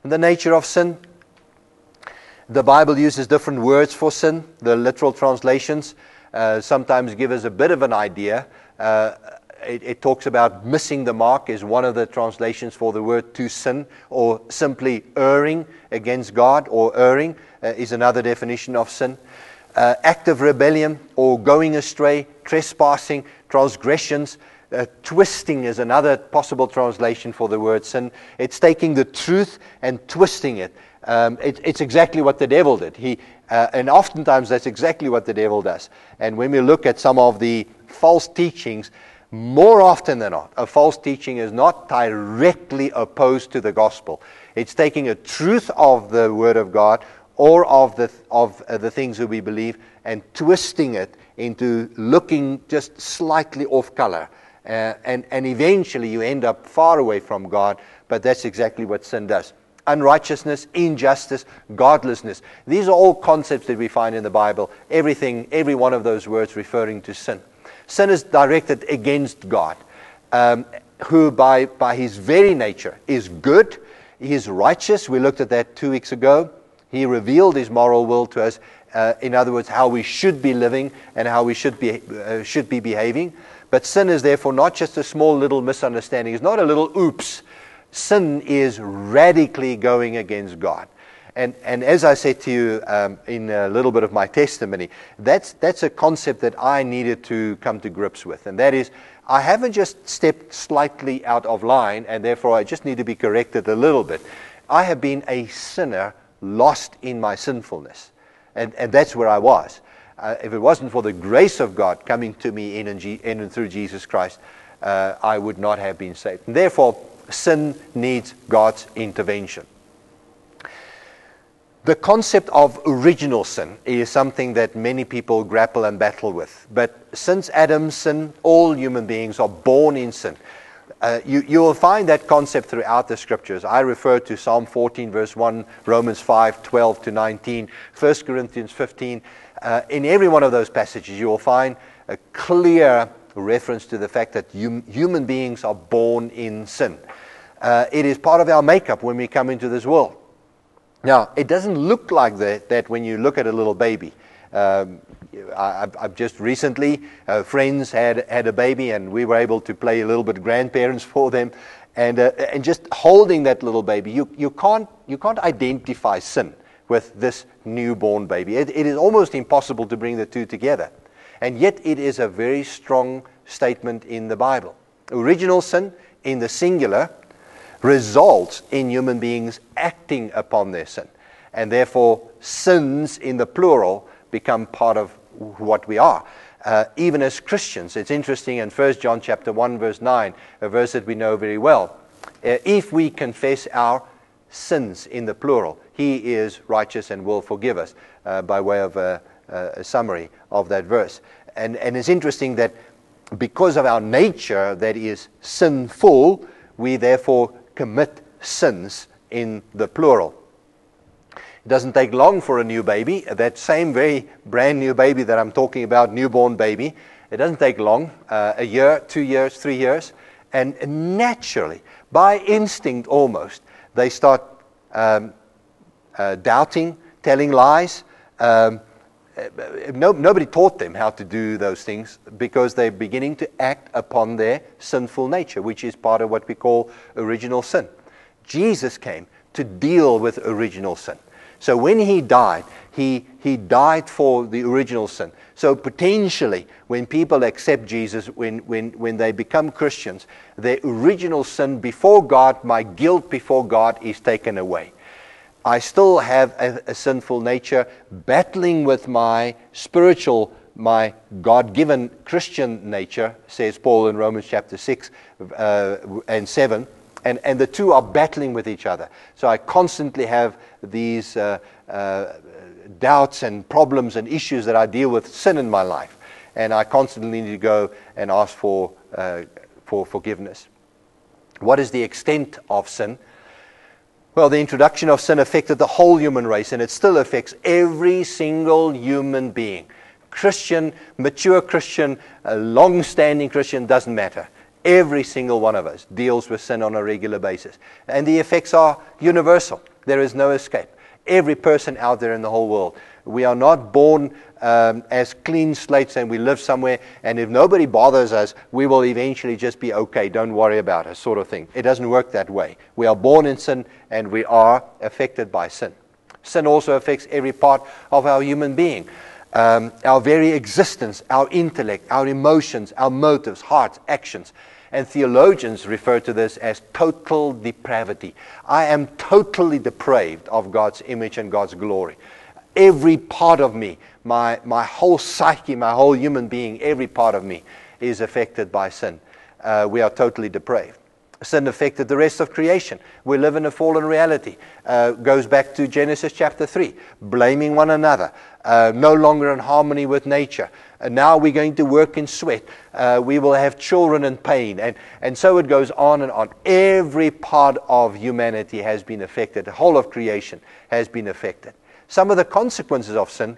And the nature of sin, the Bible uses different words for sin. The literal translations uh, sometimes give us a bit of an idea. Uh, it, it, talks about missing the mark is one of the translations for the word to sin, or simply erring against God, or erring uh, is another definition of sin. Uh, active rebellion or going astray, trespassing, transgressions, uh, twisting is another possible translation for the word sin. It's taking the truth and twisting it um, it, it's exactly what the devil did. He, uh, and oftentimes that's exactly what the devil does. And when we look at some of the false teachings, more often than not, a false teaching is not directly opposed to the gospel. It's taking a truth of the Word of God or of the, of uh, the things that we believe and twisting it into looking just slightly off color. Uh, and, and eventually you end up far away from God, but that's exactly what sin does unrighteousness, injustice, godlessness. These are all concepts that we find in the Bible. Everything, every one of those words referring to sin. Sin is directed against God, um, who by, by his very nature is good, he is righteous. We looked at that two weeks ago. He revealed his moral will to us. Uh, in other words, how we should be living and how we should be, uh, should be behaving. But sin is therefore not just a small little misunderstanding. It's not a little oops. Sin is radically going against God. And, and as I said to you um, in a little bit of my testimony, that's, that's a concept that I needed to come to grips with. And that is, I haven't just stepped slightly out of line, and therefore I just need to be corrected a little bit. I have been a sinner lost in my sinfulness. And, and that's where I was. Uh, if it wasn't for the grace of God coming to me in and, G- in and through Jesus Christ, uh, I would not have been saved. And therefore, sin needs God's intervention. The concept of original sin is something that many people grapple and battle with. But since Adam's sin, all human beings are born in sin. Uh, you, you will find that concept throughout the scriptures. I refer to Psalm 14, verse 1, Romans 5, 12 to 19, 1 Corinthians 15. Uh, in every one of those passages, you will find a clear reference to the fact that hum, human beings are born in sin. Uh, it is part of our makeup when we come into this world. Now, it doesn't look like that, that when you look at a little baby. Um, I, have just recently, uh, friends had, had a baby, and we were able to play a little bit grandparents for them. And, uh, and just holding that little baby, you, you, can't, you can't identify sin with this newborn baby. It, it is almost impossible to bring the two together. And yet, it is a very strong statement in the Bible. Original sin in the singular results in human beings acting upon their sin. And therefore, sins in the plural become part of what we are. Uh, even as Christians, it's interesting in 1 John chapter 1, verse 9, a verse that we know very well. Uh, if we confess our sins in the plural, he is righteous and will forgive us, uh, by way of a, a, summary of that verse. And, and it's interesting that because of our nature that is sinful, we therefore commit sins in the plural. It doesn't take long for a new baby, that same very brand new baby that I'm talking about, newborn baby, it doesn't take long, uh, a year, two years, three years, and naturally, by instinct almost, they start um, uh, doubting, telling lies. Um, no, nobody taught them how to do those things because they're beginning to act upon their sinful nature, which is part of what we call original sin. Jesus came to deal with original sin. So when he died, he, he died for the original sin. So potentially, when people accept Jesus, when, when, when they become Christians, their original sin before God, my guilt before God, is taken away. I still have a, a sinful nature battling with my spiritual, my God given Christian nature, says Paul in Romans chapter 6 uh, and 7. And, and the two are battling with each other. So I constantly have these uh, uh, doubts and problems and issues that I deal with sin in my life. And I constantly need to go and ask for, uh, for forgiveness. What is the extent of sin? Well, the introduction of sin affected the whole human race, and it still affects every single human being. Christian, mature Christian, a long standing Christian, doesn't matter. Every single one of us deals with sin on a regular basis. And the effects are universal. There is no escape. Every person out there in the whole world. We are not born um, as clean slates and we live somewhere, and if nobody bothers us, we will eventually just be okay, don't worry about us, sort of thing. It doesn't work that way. We are born in sin and we are affected by sin. Sin also affects every part of our human being. Um, our very existence, our intellect, our emotions, our motives, hearts, actions. And theologians refer to this as total depravity. I am totally depraved of God's image and God's glory every part of me, my, my whole psyche, my whole human being, every part of me is affected by sin. Uh, we are totally depraved. Sin affected the rest of creation. We live in a fallen reality. Uh, goes back to Genesis chapter 3, blaming one another, uh, no longer in harmony with nature. And now we're going to work in sweat. Uh, we will have children in pain. And, and so it goes on and on. Every part of humanity has been affected. The whole of creation has been affected. Some of the consequences of sin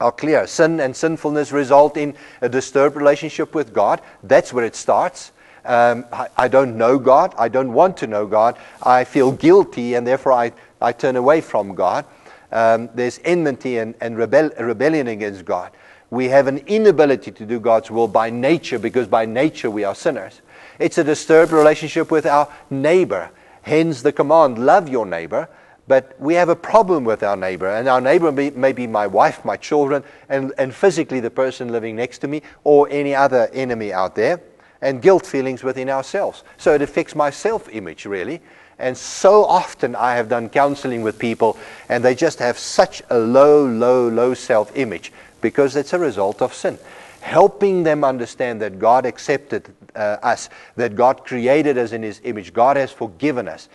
are clear. Sin and sinfulness result in a disturbed relationship with God. That's where it starts. Um, I, I, don't know God. I don't want to know God. I feel guilty, and therefore I, I turn away from God. Um, there's enmity and, and rebel, rebellion against God. We have an inability to do God's will by nature because by nature we are sinners. It's a disturbed relationship with our neighbor. Hence the command love your neighbor. But we have a problem with our neighbor, and our neighbor may, may be my wife, my children, and, and physically the person living next to me, or any other enemy out there, and guilt feelings within ourselves. So it affects my self image, really. And so often I have done counseling with people, and they just have such a low, low, low self image because it's a result of sin. Helping them understand that God accepted uh, us, that God created us in His image, God has forgiven us,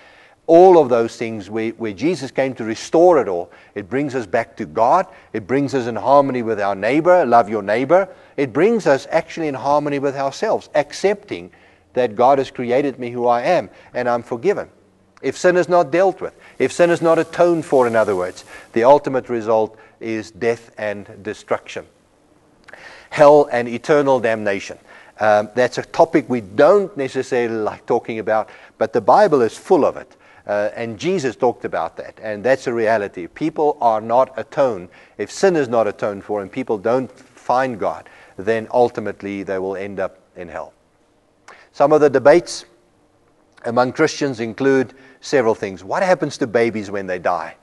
all of those things where, where Jesus came to restore it all. It brings us back to God. It brings us in harmony with our neighbor. Love your neighbor. It brings us actually in harmony with ourselves, accepting that God has created me who I am and I'm forgiven. If sin is not dealt with, if sin is not atoned for, in other words, the ultimate result is death and destruction, hell and eternal damnation. Um, that's a topic we don't necessarily like talking about, but the Bible is full of it. Uh, and Jesus talked about that, and that's a reality. People are not atoned. If sin is not atoned for and people don't find God, then ultimately they will end up in hell. Some of the debates among Christians include several things. What happens to babies when they die?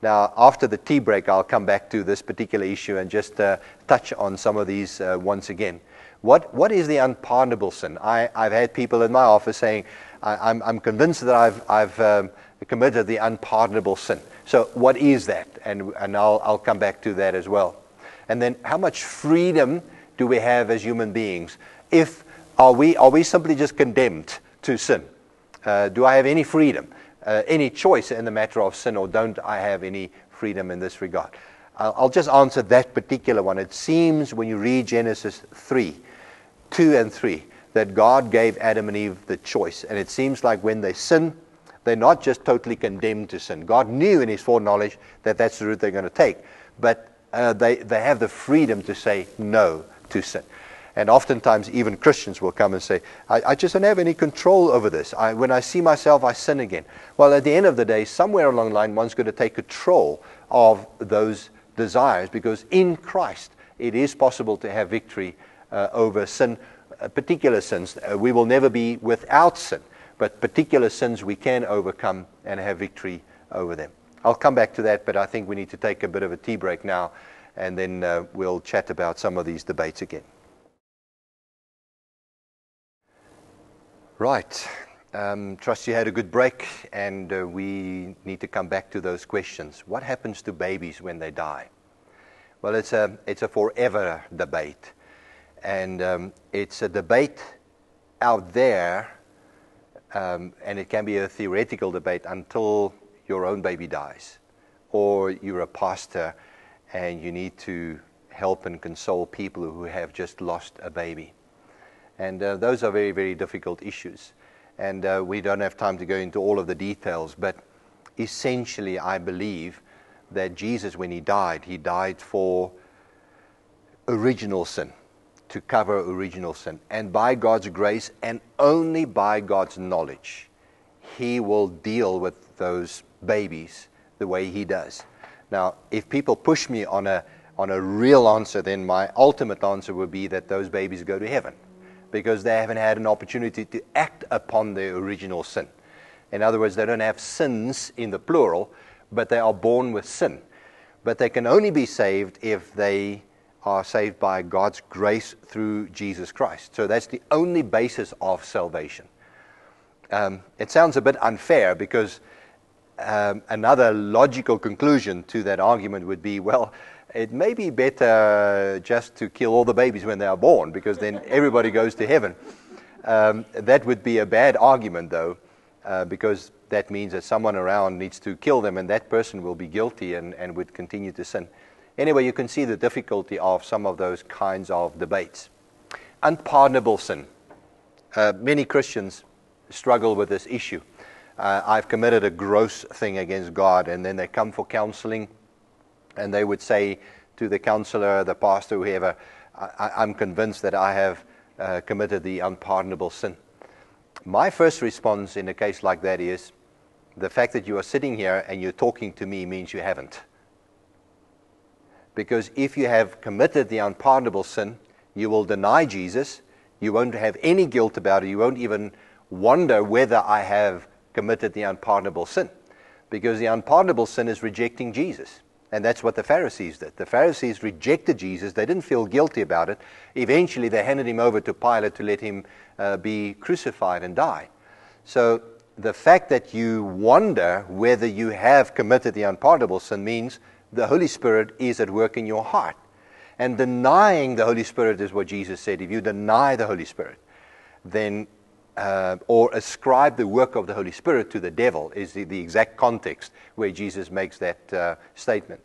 Now, after the tea break, I'll come back to this particular issue and just uh, touch on some of these uh, once again. What, what is the unpardonable sin? I, I've had people in my office saying, I, am convinced that I've, I've um, committed the unpardonable sin. So, what is that? And, and I'll, I'll come back to that as well. And then, how much freedom do we have as human beings? If are we, are we simply just condemned to sin? Uh, do I have any freedom, uh, any choice in the matter of sin, or don't I have any freedom in this regard? I'll, I'll just answer that particular one. It seems when you read Genesis 3, 2 and 3, that God gave Adam and Eve the choice. And it seems like when they sin, they're not just totally condemned to sin. God knew in His foreknowledge that that's the route they're going to take. But uh, they, they have the freedom to say no to sin. And oftentimes, even Christians will come and say, I, I just don't have any control over this. I, when I see myself, I sin again. Well, at the end of the day, somewhere along the line, one's going to take control of those desires because in Christ, it is possible to have victory uh, over sin particular sins. Uh, we will never be without sin, but particular sins we can overcome and have victory over them. I'll come back to that, but I think we need to take a bit of a tea break now, and then uh, we'll chat about some of these debates again. Right. Um, trust you had a good break, and uh, we need to come back to those questions. What happens to babies when they die? Well, it's a, it's a forever debate. And um, it's a debate out there, um, and it can be a theoretical debate until your own baby dies, or you're a pastor and you need to help and console people who have just lost a baby. And uh, those are very, very difficult issues. And uh, we don't have time to go into all of the details, but essentially, I believe that Jesus, when he died, he died for original sin to cover original sin. And by God's grace and only by God's knowledge, He will deal with those babies the way He does. Now, if people push me on a, on a real answer, then my ultimate answer would be that those babies go to heaven because they haven't had an opportunity to act upon their original sin. In other words, they don't have sins in the plural, but they are born with sin. But they can only be saved if they are saved by God's grace through Jesus Christ. So that's the only basis of salvation. Um, it sounds a bit unfair because um, another logical conclusion to that argument would be well, it may be better just to kill all the babies when they are born because then everybody goes to heaven. Um, that would be a bad argument, though, uh, because that means that someone around needs to kill them and that person will be guilty and, and would continue to sin. Anyway, you can see the difficulty of some of those kinds of debates. Unpardonable sin. Uh, many Christians struggle with this issue. Uh, I've committed a gross thing against God, and then they come for counseling, and they would say to the counselor, the pastor, whoever, I, am convinced that I have uh, committed the unpardonable sin. My first response in a case like that is the fact that you are sitting here and you're talking to me means you haven't. Because if you have committed the unpardonable sin, you will deny Jesus. You won't have any guilt about it. You won't even wonder whether I have committed the unpardonable sin. Because the unpardonable sin is rejecting Jesus. And that's what the Pharisees did. The Pharisees rejected Jesus. They didn't feel guilty about it. Eventually, they handed him over to Pilate to let him uh, be crucified and die. So, the fact that you wonder whether you have committed the unpardonable sin means the Holy Spirit is at work in your heart. And denying the Holy Spirit is what Jesus said. If you deny the Holy Spirit, then uh, or ascribe the work of the Holy Spirit to the devil is the, the exact context where Jesus makes that uh, statement.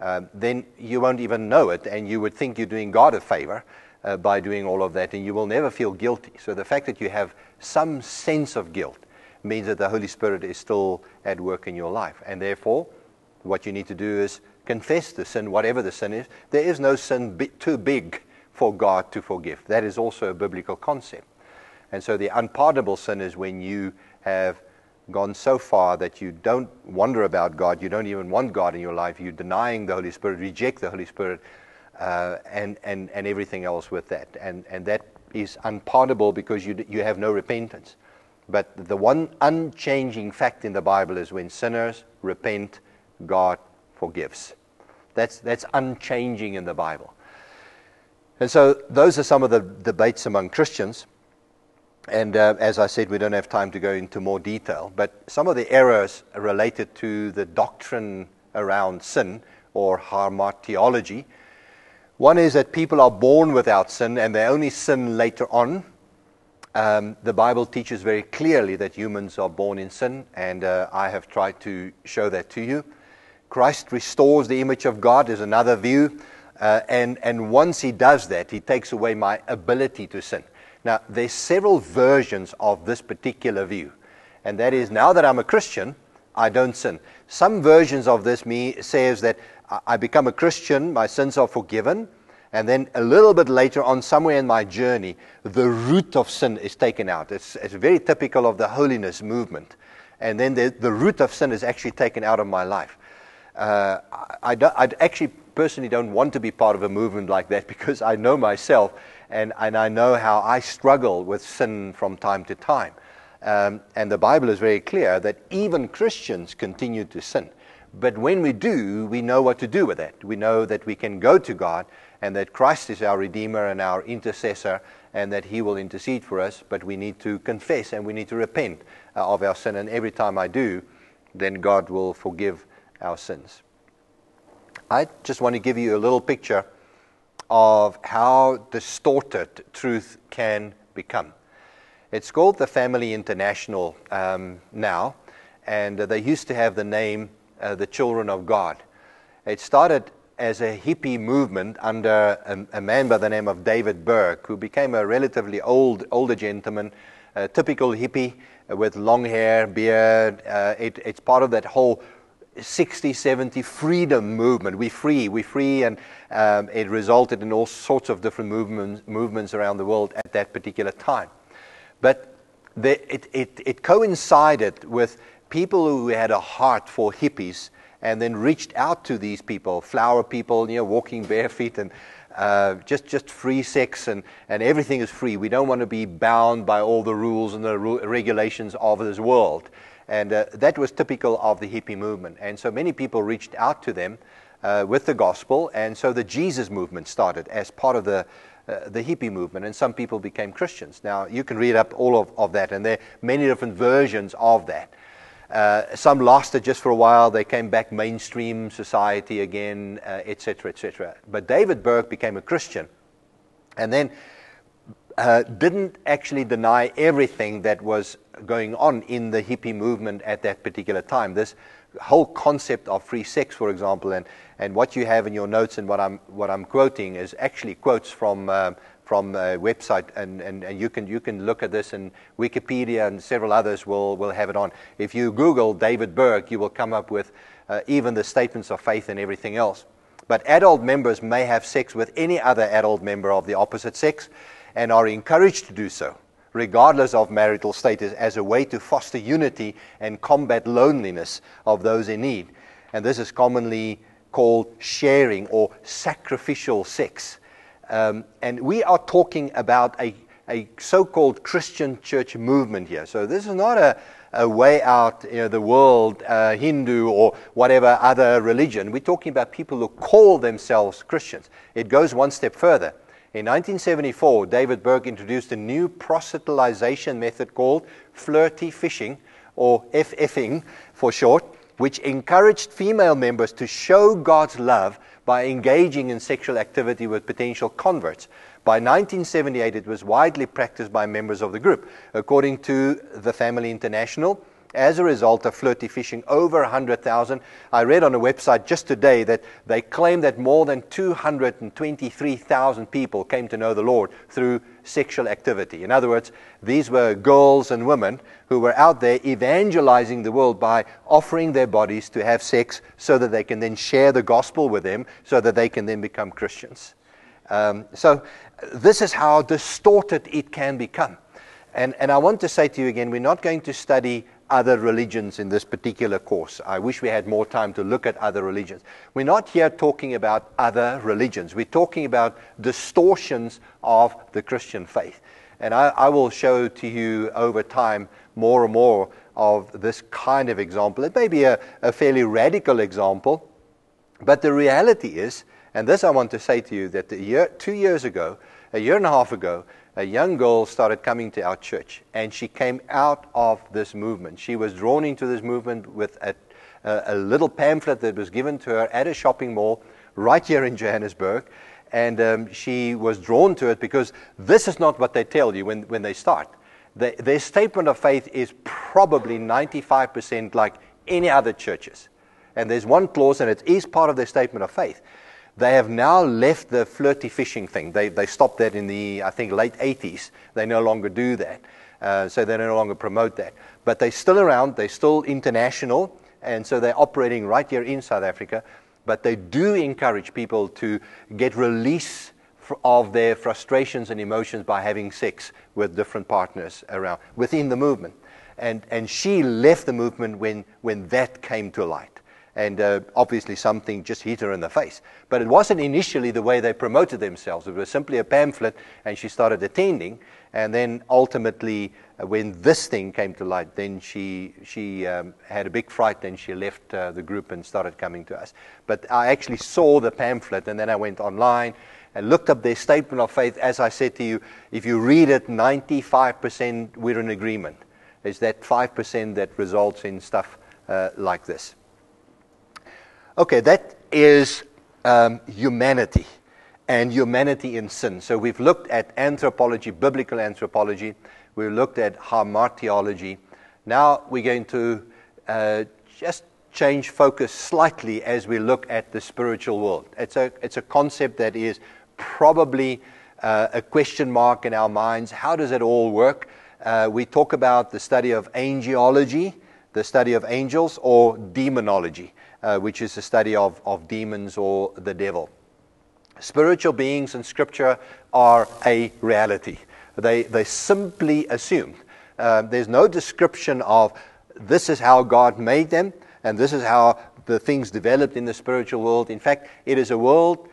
Uh, then you won't even know it, and you would think you're doing God a favor uh, by doing all of that, and you will never feel guilty. So the fact that you have some sense of guilt means that the Holy Spirit is still at work in your life. And therefore, what you need to do is confess the sin, whatever the sin is. There is no sin too big for God to forgive. That is also a biblical concept. And so the unpardonable sin is when you have gone so far that you don't wonder about God, you don't even want God in your life, you're denying the Holy Spirit, reject the Holy Spirit, uh, and, and, and everything else with that. And, and that is unpardonable because you, you have no repentance. But the one unchanging fact in the Bible is when sinners repent, God forgives. That's, that's unchanging in the Bible. And so those are some of the debates among Christians. And uh, as I said, we don't have time to go into more detail, but some of the errors related to the doctrine around sin or hamartiology. One is that people are born without sin and they only sin later on. Um, the Bible teaches very clearly that humans are born in sin, and uh, I have tried to show that to you. Christ restores the image of God is another view, uh, and, and once he does that, he takes away my ability to sin. Now, there's several versions of this particular view, and that is now that I'm a Christian, I don't sin. Some versions of this me says that I become a Christian, my sins are forgiven, and then a little bit later on, somewhere in my journey, the root of sin is taken out. It's, it's very typical of the holiness movement. And then the, the root of sin is actually taken out of my life. Uh, I, I, actually personally don't want to be part of a movement like that because I know myself and, and I know how I struggle with sin from time to time. Um, and the Bible is very clear that even Christians continue to sin. But when we do, we know what to do with that. We know that we can go to God and that Christ is our Redeemer and our intercessor and that He will intercede for us. But we need to confess and we need to repent uh, of our sin. And every time I do, then God will forgive our sins. I just want to give you a little picture of how distorted truth can become. It's called the Family International um, now, and they used to have the name uh, the Children of God. It started as a hippie movement under a, a, man by the name of David Berg, who became a relatively old, older gentleman, a typical hippie with long hair, beard. Uh, it, it's part of that whole 60, 70 freedom movement. We free, we free, and um, it resulted in all sorts of different movements, movements around the world at that particular time. But the, it, it, it coincided with people who had a heart for hippies and then reached out to these people, flower people, you know, walking bare feet and uh, just, just free sex and, and everything is free. We don't want to be bound by all the rules and the regulations of this world. And uh, that was typical of the hippie movement. And so many people reached out to them uh, with the gospel. And so the Jesus movement started as part of the, uh, the hippie movement. And some people became Christians. Now, you can read up all of, of that. And there are many different versions of that. Uh, some it just for a while. They came back mainstream society again, etc., uh, etc. Et but David Berg became a Christian. And then uh, didn't actually deny everything that was going on in the hippie movement at that particular time. This whole concept of free sex, for example, and, and what you have in your notes and what I'm, what I'm quoting is actually quotes from, uh, from a website, and, and, and you, can, you can look at this, and Wikipedia and several others will, will have it on. If you Google David Berg, you will come up with uh, even the statements of faith and everything else. But adult members may have sex with any other adult member of the opposite sex and are encouraged to do so, regardless of marital status, as a way to foster unity and combat loneliness of those in need. And this is commonly called sharing or sacrificial sex. Um, and we are talking about a, a so called Christian church movement here. So this is not a, a way out you know, the world, uh, Hindu or whatever other religion. We're talking about people who call themselves Christians. It goes one step further. In 1974, David Berg introduced a new proselytization method called flirty fishing, or FFing for short, which encouraged female members to show God's love by engaging in sexual activity with potential converts. By 1978, it was widely practiced by members of the group. According to the Family International, as a result of flirty fishing, over 100,000. I read on a website just today that they claim that more than 223,000 people came to know the Lord through sexual activity. In other words, these were girls and women who were out there evangelizing the world by offering their bodies to have sex so that they can then share the gospel with them, so that they can then become Christians. Um, so, this is how distorted it can become. And, and I want to say to you again, we're not going to study other religions in this particular course. I wish we had more time to look at other religions. We're not here talking about other religions. We're talking about distortions of the Christian faith. And I, I will show to you over time more and more of this kind of example. It may be a, a fairly radical example, but the reality is, and this I want to say to you, that year, two years ago, a year and a half ago, a young girl started coming to our church, and she came out of this movement. She was drawn into this movement with a, a, a little pamphlet that was given to her at a shopping mall right here in Johannesburg. And um, she was drawn to it because this is not what they tell you when, when they start. The, their statement of faith is probably 95% like any other churches. And there's one clause, and it is part of their statement of faith. They have now left the flirty fishing thing. They, they stopped that in the, I think, late 80s. They no longer do that. Uh, so they no longer promote that. But they're still around, they're still international, and so they're operating right here in South Africa. But they do encourage people to get release of their frustrations and emotions by having sex with different partners around within the movement. And, and she left the movement when, when that came to light and uh, obviously something just hit her in the face. But it wasn't initially the way they promoted themselves. It was simply a pamphlet, and she started attending. And then ultimately, uh, when this thing came to light, then she, she um, had a big fright, and she left uh, the group and started coming to us. But I actually saw the pamphlet, and then I went online and looked up their statement of faith. As I said to you, if you read it, 95% we're in agreement. It's that 5% that results in stuff uh, like this. Okay, that is um, humanity and humanity in sin. So we've looked at anthropology, biblical anthropology. We've looked at hamartiology. Now we're going to uh, just change focus slightly as we look at the spiritual world. It's a, it's a concept that is probably uh, a question mark in our minds. How does it all work? Uh, we talk about the study of angelology, the study of angels, or demonology uh, which is the study of, of demons or the devil. Spiritual beings in Scripture are a reality. They, they simply assumed. Uh, there's no description of this is how God made them and this is how the things developed in the spiritual world. In fact, it is a world,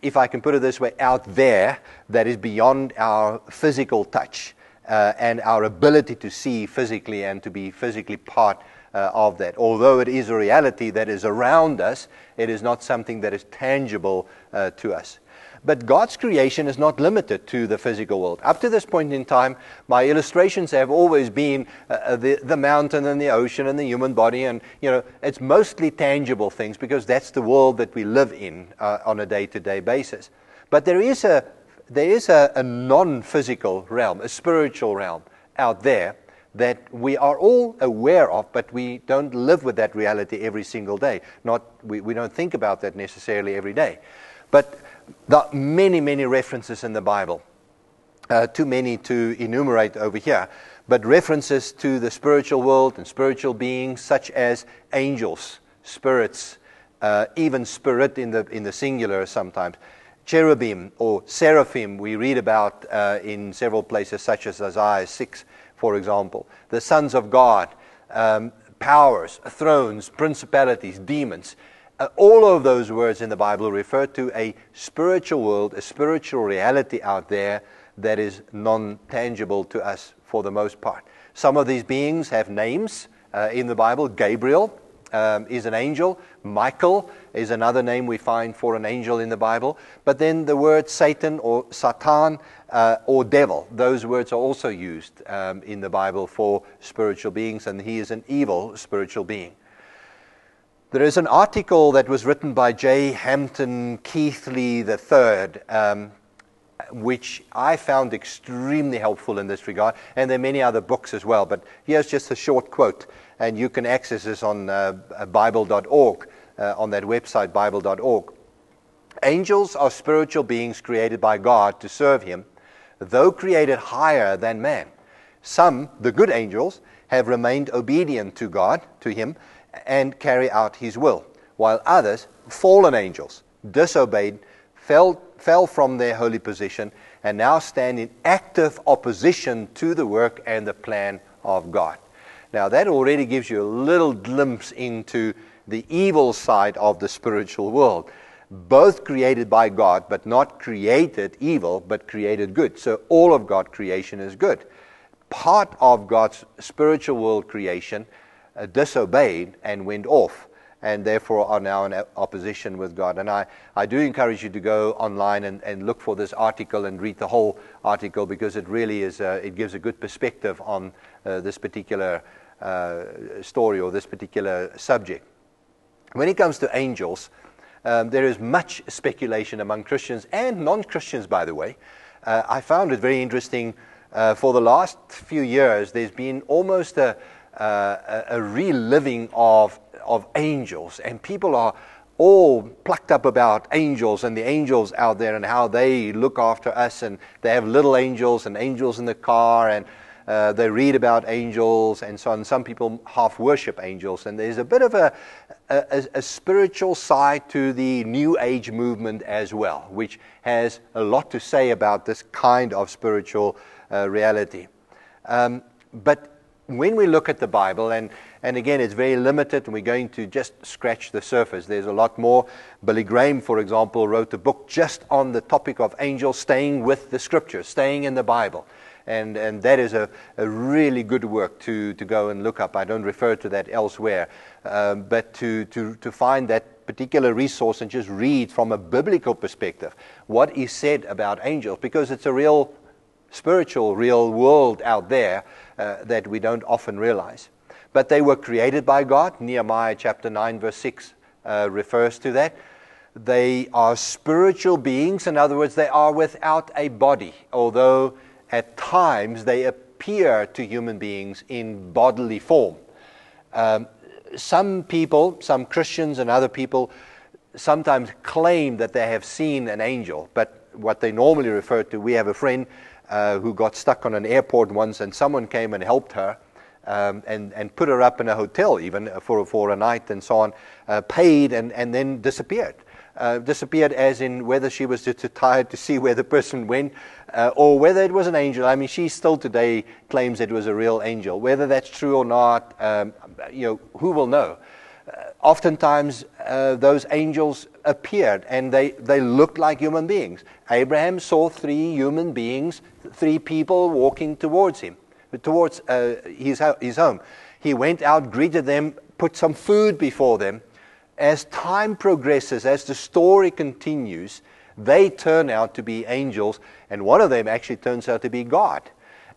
if I can put it this way, out there that is beyond our physical touch uh, and our ability to see physically and to be physically part uh, of that. Although it is a reality that is around us, it is not something that is tangible uh, to us. But God's creation is not limited to the physical world. Up to this point in time, my illustrations have always been uh, uh the, the mountain and the ocean and the human body, and you know, it's mostly tangible things because that's the world that we live in uh, on a day-to-day basis. But there is a there is a, a non-physical realm, a spiritual realm out there that we are all aware of, but we don't live with that reality every single day. Not, we, we don't think about that necessarily every day. But there are many, many references in the Bible, uh, too many to enumerate over here, but references to the spiritual world and spiritual beings such as angels, spirits, uh, even spirit in the, in the singular sometimes. Cherubim or seraphim, we read about uh, in several places, such as Isaiah 6, for example. The sons of God, um, powers, thrones, principalities, demons. Uh, all of those words in the Bible refer to a spiritual world, a spiritual reality out there that is non tangible to us for the most part. Some of these beings have names uh, in the Bible. Gabriel um, is an angel, Michael is another name we find for an angel in the Bible. But then the word Satan or Satan uh, or devil, those words are also used um, in the Bible for spiritual beings, and he is an evil spiritual being. There is an article that was written by J. Hampton Keathley III, um, which I found extremely helpful in this regard, and there are many other books as well. But here's just a short quote, and you can access this on uh, Bible.org, uh, on that website, Bible.org. Angels are spiritual beings created by God to serve Him, though created higher than man. Some, the good angels, have remained obedient to God, to Him, and carry out His will, while others, fallen angels, disobeyed, fell fell from their holy position and now stand in active opposition to the work and the plan of God. Now, that already gives you a little glimpse into the evil side of the spiritual world. Both created by God, but not created evil, but created good. So, all of God's creation is good. Part of God's spiritual world creation uh, disobeyed and went off and therefore are now in opposition with God. And I, I do encourage you to go online and, and look for this article and read the whole article because it really is, uh, it gives a good perspective on uh, this particular uh, story or this particular subject. When it comes to angels, um, there is much speculation among Christians and non Christians, by the way. Uh, I found it very interesting. Uh, for the last few years, there's been almost a, uh, a reliving of of angels, and people are all plucked up about angels and the angels out there and how they look after us, and they have little angels and angels in the car, and uh, they read about angels and so on. Some people half worship angels, and there's a bit of a, a, a spiritual side to the New Age movement as well, which has a lot to say about this kind of spiritual uh, reality. Um, but when we look at the Bible, and and again, it's very limited, and we're going to just scratch the surface. There's a lot more. Billy Graham, for example, wrote a book just on the topic of angels staying with the scriptures, staying in the Bible. And, and that is a, a really good work to, to go and look up. I don't refer to that elsewhere, um, but to, to, to find that particular resource and just read from a biblical perspective what is said about angels, because it's a real spiritual, real world out there uh, that we don't often realize. But they were created by God. Nehemiah chapter 9, verse 6 uh, refers to that. They are spiritual beings. In other words, they are without a body, although at times they appear to human beings in bodily form. Um, some people, some Christians and other people, sometimes claim that they have seen an angel, but what they normally refer to, we have a friend uh, who got stuck on an airport once and someone came and helped her um, and, and put her up in a hotel even for, for a night and so on, uh, paid and, and then disappeared. Uh, disappeared as in whether she was too tired to see where the person went uh, or whether it was an angel. I mean, she still today claims it was a real angel. Whether that's true or not, um, you know, who will know? Uh, oftentimes, uh, those angels appeared and they, they looked like human beings. Abraham saw three human beings, three people walking towards him towards uh, his, his home. He went out, greeted them, put some food before them. As time progresses, as the story continues, they turn out to be angels, and one of them actually turns out to be God.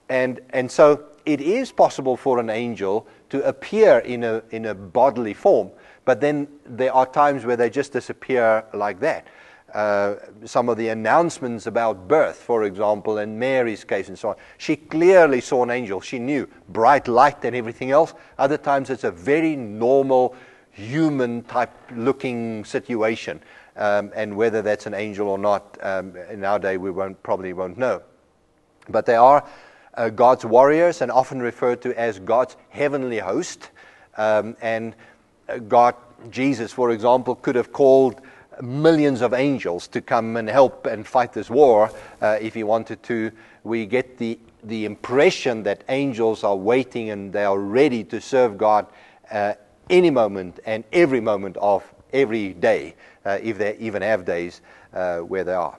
And, and so it is possible for an angel to appear in a, in a bodily form, but then there are times where they just disappear like that. Uh, some of the announcements about birth, for example, in Mary's case and so on. She clearly saw an angel. She knew bright light and everything else. Other times it's a very normal, human type looking situation. Um, and whether that's an angel or not, um, in our day we won't, probably won't know. But they are uh, God's warriors and often referred to as God's heavenly host. Um, and God, Jesus, for example, could have called millions of angels to come and help and fight this war uh, if he wanted to. We get the, the impression that angels are waiting and they are ready to serve God uh, any moment and every moment of every day, uh, if they even have days uh, where they are.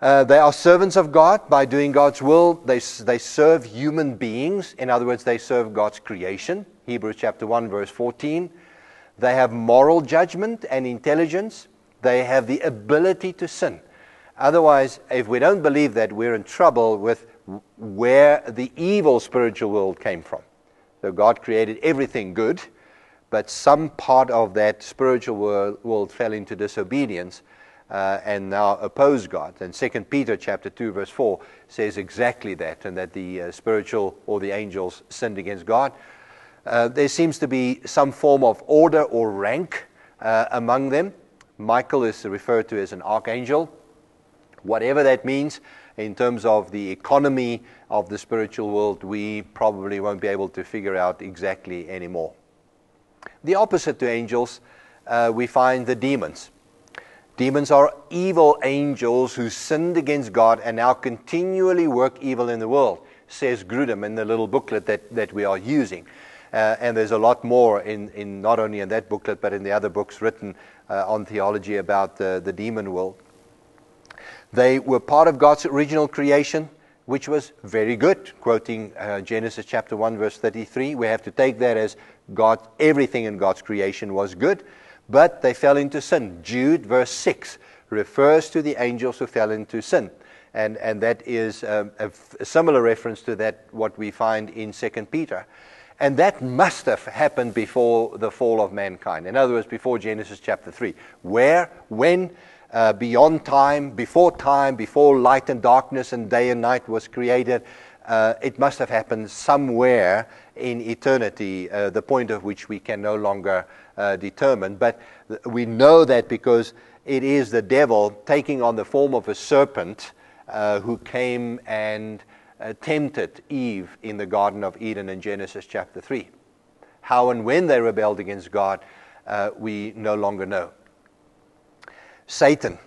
Uh, they are servants of God by doing God's will. They, they serve human beings. In other words, they serve God's creation. Hebrews chapter 1, verse 14. They have moral judgment and intelligence. They have the ability to sin. Otherwise, if we don't believe that, we're in trouble with where the evil spiritual world came from. So God created everything good, but some part of that spiritual world, world fell into disobedience uh, and now oppose God. And 2 Peter chapter 2 verse 4 says exactly that, and that the uh, spiritual or the angels sinned against God. Uh, there seems to be some form of order or rank uh, among them. Michael is referred to as an archangel. Whatever that means in terms of the economy of the spiritual world, we probably won't be able to figure out exactly anymore. The opposite to angels, uh, we find the demons. Demons are evil angels who sinned against God and now continually work evil in the world, says Grudem in the little booklet that, that we are using. Uh, and there's a lot more in, in not only in that booklet, but in the other books written uh, on theology about the, the demon world. They were part of God's original creation, which was very good. Quoting uh, Genesis chapter 1, verse 33, we have to take that as God, everything in God's creation was good but they fell into sin. Jude, verse 6, refers to the angels who fell into sin. And, and that is um, a, a similar reference to that what we find in 2 Peter. And that must have happened before the fall of mankind. In other words, before Genesis chapter 3. Where, when, uh, beyond time, before time, before light and darkness and day and night was created, uh, it must have happened somewhere in eternity, uh, the point of which we can no longer uh, determine. But we know that because it is the devil taking on the form of a serpent uh, who came and uh, tempted Eve in the Garden of Eden in Genesis chapter 3. How and when they rebelled against God, we no longer know. Satan.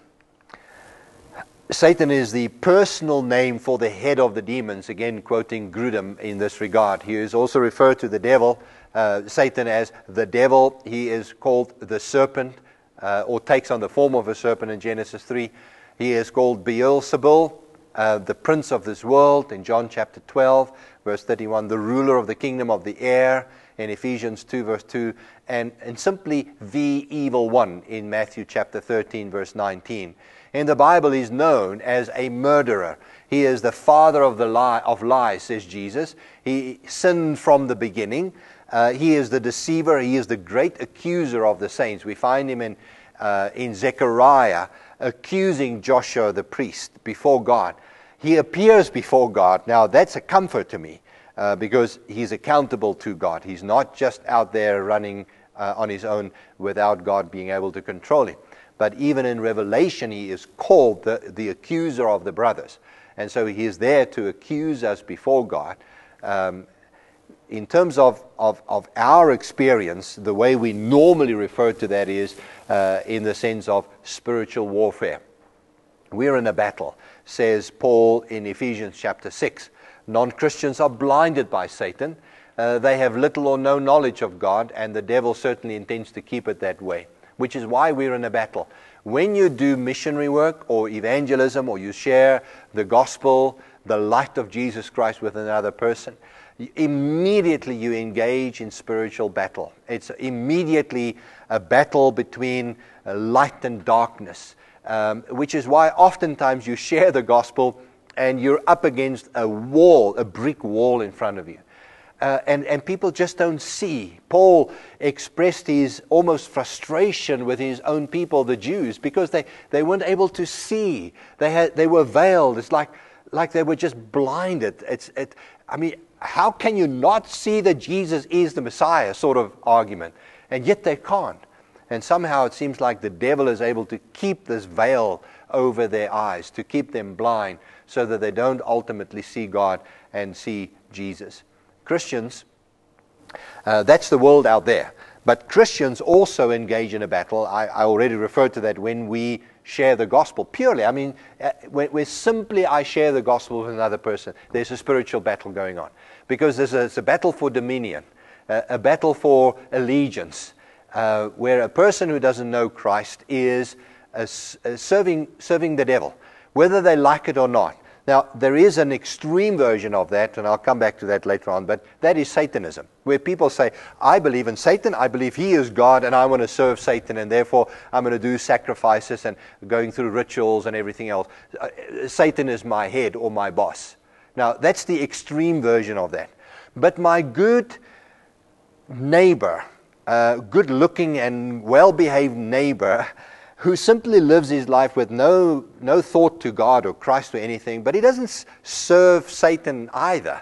Satan is the personal name for the head of the demons, again quoting Grudem in this regard. He is also referred to the devil uh, Satan as the devil. He is called the serpent, uh, or takes on the form of a serpent in Genesis 3. He is called Beelzebul, uh, the prince of this world in John chapter 12, verse 31, the ruler of the kingdom of the air in Ephesians 2, verse 2, and, and simply the evil one in Matthew chapter 13, verse 19. In the Bible, he's known as a murderer. He is the father of, the lie, of lies, says Jesus. He sinned from the beginning. Uh, he is the deceiver. He is the great accuser of the saints. We find him in, uh, in Zechariah accusing Joshua the priest before God. He appears before God. Now, that's a comfort to me uh, because he's accountable to God. He's not just out there running uh, on his own without God being able to control him. But even in Revelation, he is called the, the accuser of the brothers. And so he is there to accuse us before God. Um, in terms of, of, of, our experience, the way we normally refer to that is uh, in the sense of spiritual warfare. We're in a battle, says Paul in Ephesians chapter 6. Non Christians are blinded by Satan. Uh, they have little or no knowledge of God, and the devil certainly intends to keep it that way, which is why we're in a battle. When you do missionary work or evangelism, or you share the gospel, the light of Jesus Christ with another person, immediately you engage in spiritual battle. It's immediately a battle between uh, light and darkness, um, which is why oftentimes you share the gospel and you're up against a wall, a brick wall in front of you. Uh, and, and people just don't see. Paul expressed his almost frustration with his own people, the Jews, because they, they weren't able to see. They, had, they were veiled. It's like, like they were just blinded. It's, it, I mean, how can you not see that Jesus is the Messiah sort of argument? And yet they can't. And somehow it seems like the devil is able to keep this veil over their eyes, to keep them blind, so that they don't ultimately see God and see Jesus. Christians, uh, that's the world out there. But Christians also engage in a battle. I, I already referred to that when we share the gospel purely. I mean, uh, where, simply I share the gospel with another person, there's a spiritual battle going on. Because there's a, a battle for dominion, uh, a battle for allegiance, uh, where a person who doesn't know Christ is serving, serving the devil, whether they like it or not. Now, there is an extreme version of that, and I'll come back to that later on, but that is Satanism, where people say, I believe in Satan, I believe he is God, and I want to serve Satan, and therefore I'm going to do sacrifices and going through rituals and everything else. Uh, Satan is my head or my boss. Now, that's the extreme version of that. But my good neighbor, uh, good looking and well behaved neighbor, who simply lives his life with no, no thought to God or Christ or anything, but he doesn't serve Satan either.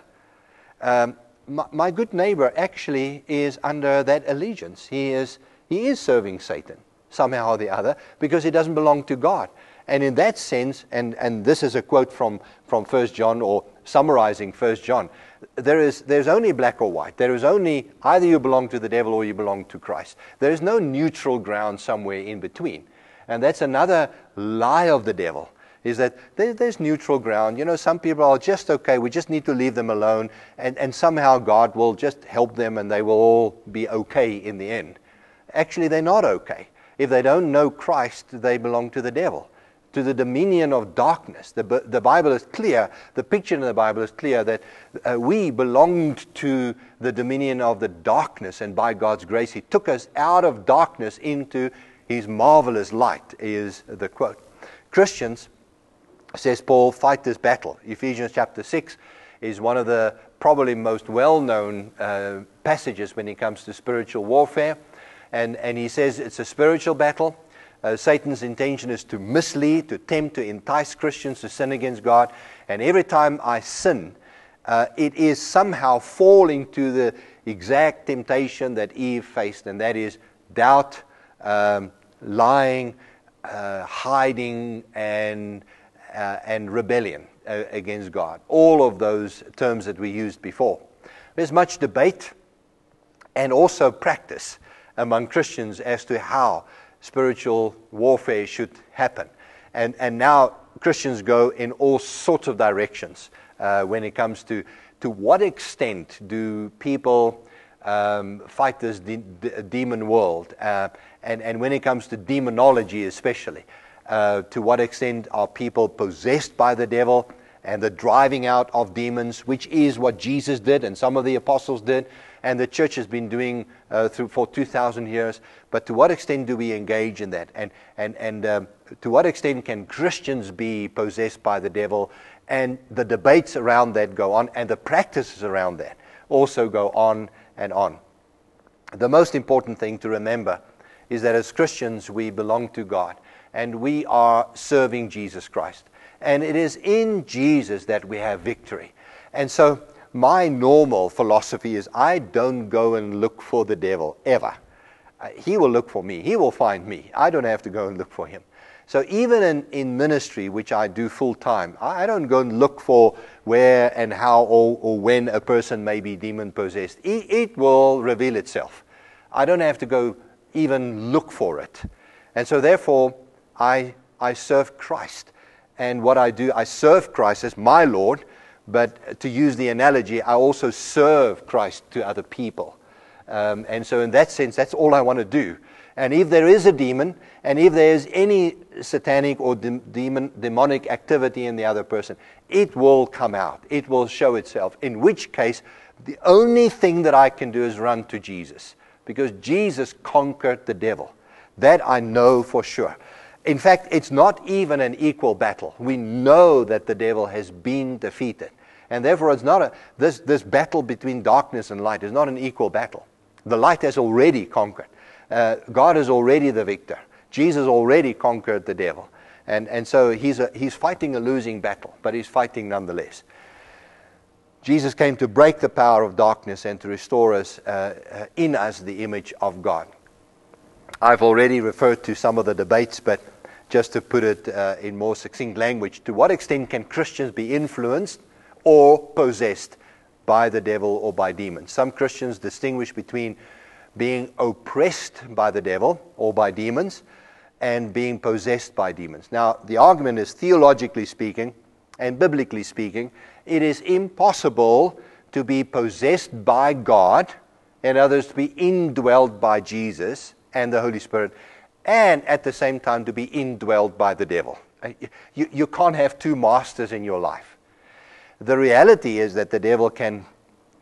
Um, my, my, good neighbor actually is under that allegiance. He is, he is serving Satan somehow or the other because he doesn't belong to God. And in that sense, and, and this is a quote from, from 1 John or summarizing 1 John, there is, there's only black or white. There is only either you belong to the devil or you belong to Christ. There is no neutral ground somewhere in between. And that's another lie of the devil, is that there's neutral ground. You know, some people are just okay, we just need to leave them alone, and, and somehow God will just help them and they will all be okay in the end. Actually, they're not okay. If they don't know Christ, they belong to the devil, to the dominion of darkness. The, the Bible is clear, the picture in the Bible is clear that uh, we belonged to the dominion of the darkness, and by God's grace, He took us out of darkness into his marvelous light is the quote. Christians, says Paul, fight this battle. Ephesians chapter 6 is one of the probably most well known uh, passages when it comes to spiritual warfare. And, and he says it's a spiritual battle. Uh, Satan's intention is to mislead, to tempt, to entice Christians to sin against God. And every time I sin, uh, it is somehow falling to the exact temptation that Eve faced, and that is doubt, um, lying, uh, hiding, and, uh, and rebellion uh, against God. All of those terms that we used before. There's much debate and also practice among Christians as to how spiritual warfare should happen. And, and now Christians go in all sorts of directions uh, when it comes to to what extent do people um, fight this de- de- demon world? Uh, and, and when it comes to demonology, especially, uh, to what extent are people possessed by the devil and the driving out of demons, which is what Jesus did and some of the apostles did, and the church has been doing uh, through, for 2,000 years. But to what extent do we engage in that? And, and, and um, to what extent can Christians be possessed by the devil? And the debates around that go on, and the practices around that also go on and on. The most important thing to remember is that as Christians, we belong to God and we are serving Jesus Christ. And it is in Jesus that we have victory. And so, my normal philosophy is I don't go and look for the devil ever. Uh, he will look for me, he will find me. I don't have to go and look for him. So, even in, in ministry, which I do full time, I don't go and look for where and how or, or when a person may be demon possessed. It, it will reveal itself. I don't have to go even look for it. And so, therefore, I, I serve Christ. And what I do, I serve Christ as my Lord, but to use the analogy, I also serve Christ to other people. Um, and so, in that sense, that's all I want to do. And if there is a demon, and if there is any satanic or de- demon, demonic activity in the other person, it will come out. It will show itself. In which case, the only thing that I can do is run to Jesus because Jesus conquered the devil. That I know for sure. In fact, it's not even an equal battle. We know that the devil has been defeated. And therefore, it's not a, this, this battle between darkness and light is not an equal battle. The light has already conquered. Uh, God is already the victor. Jesus already conquered the devil. And, and so he's, a, he's fighting a losing battle, but he's fighting nonetheless. Jesus came to break the power of darkness and to restore us uh, uh, in us the image of God. I've already referred to some of the debates, but just to put it uh, in more succinct language, to what extent can Christians be influenced or possessed by the devil or by demons? Some Christians distinguish between being oppressed by the devil or by demons and being possessed by demons. Now, the argument is theologically speaking and biblically speaking, it is impossible to be possessed by God and others to be indwelled by Jesus and the Holy Spirit, and at the same time to be indwelled by the devil. Uh, you, you can't have two masters in your life. The reality is that the devil can,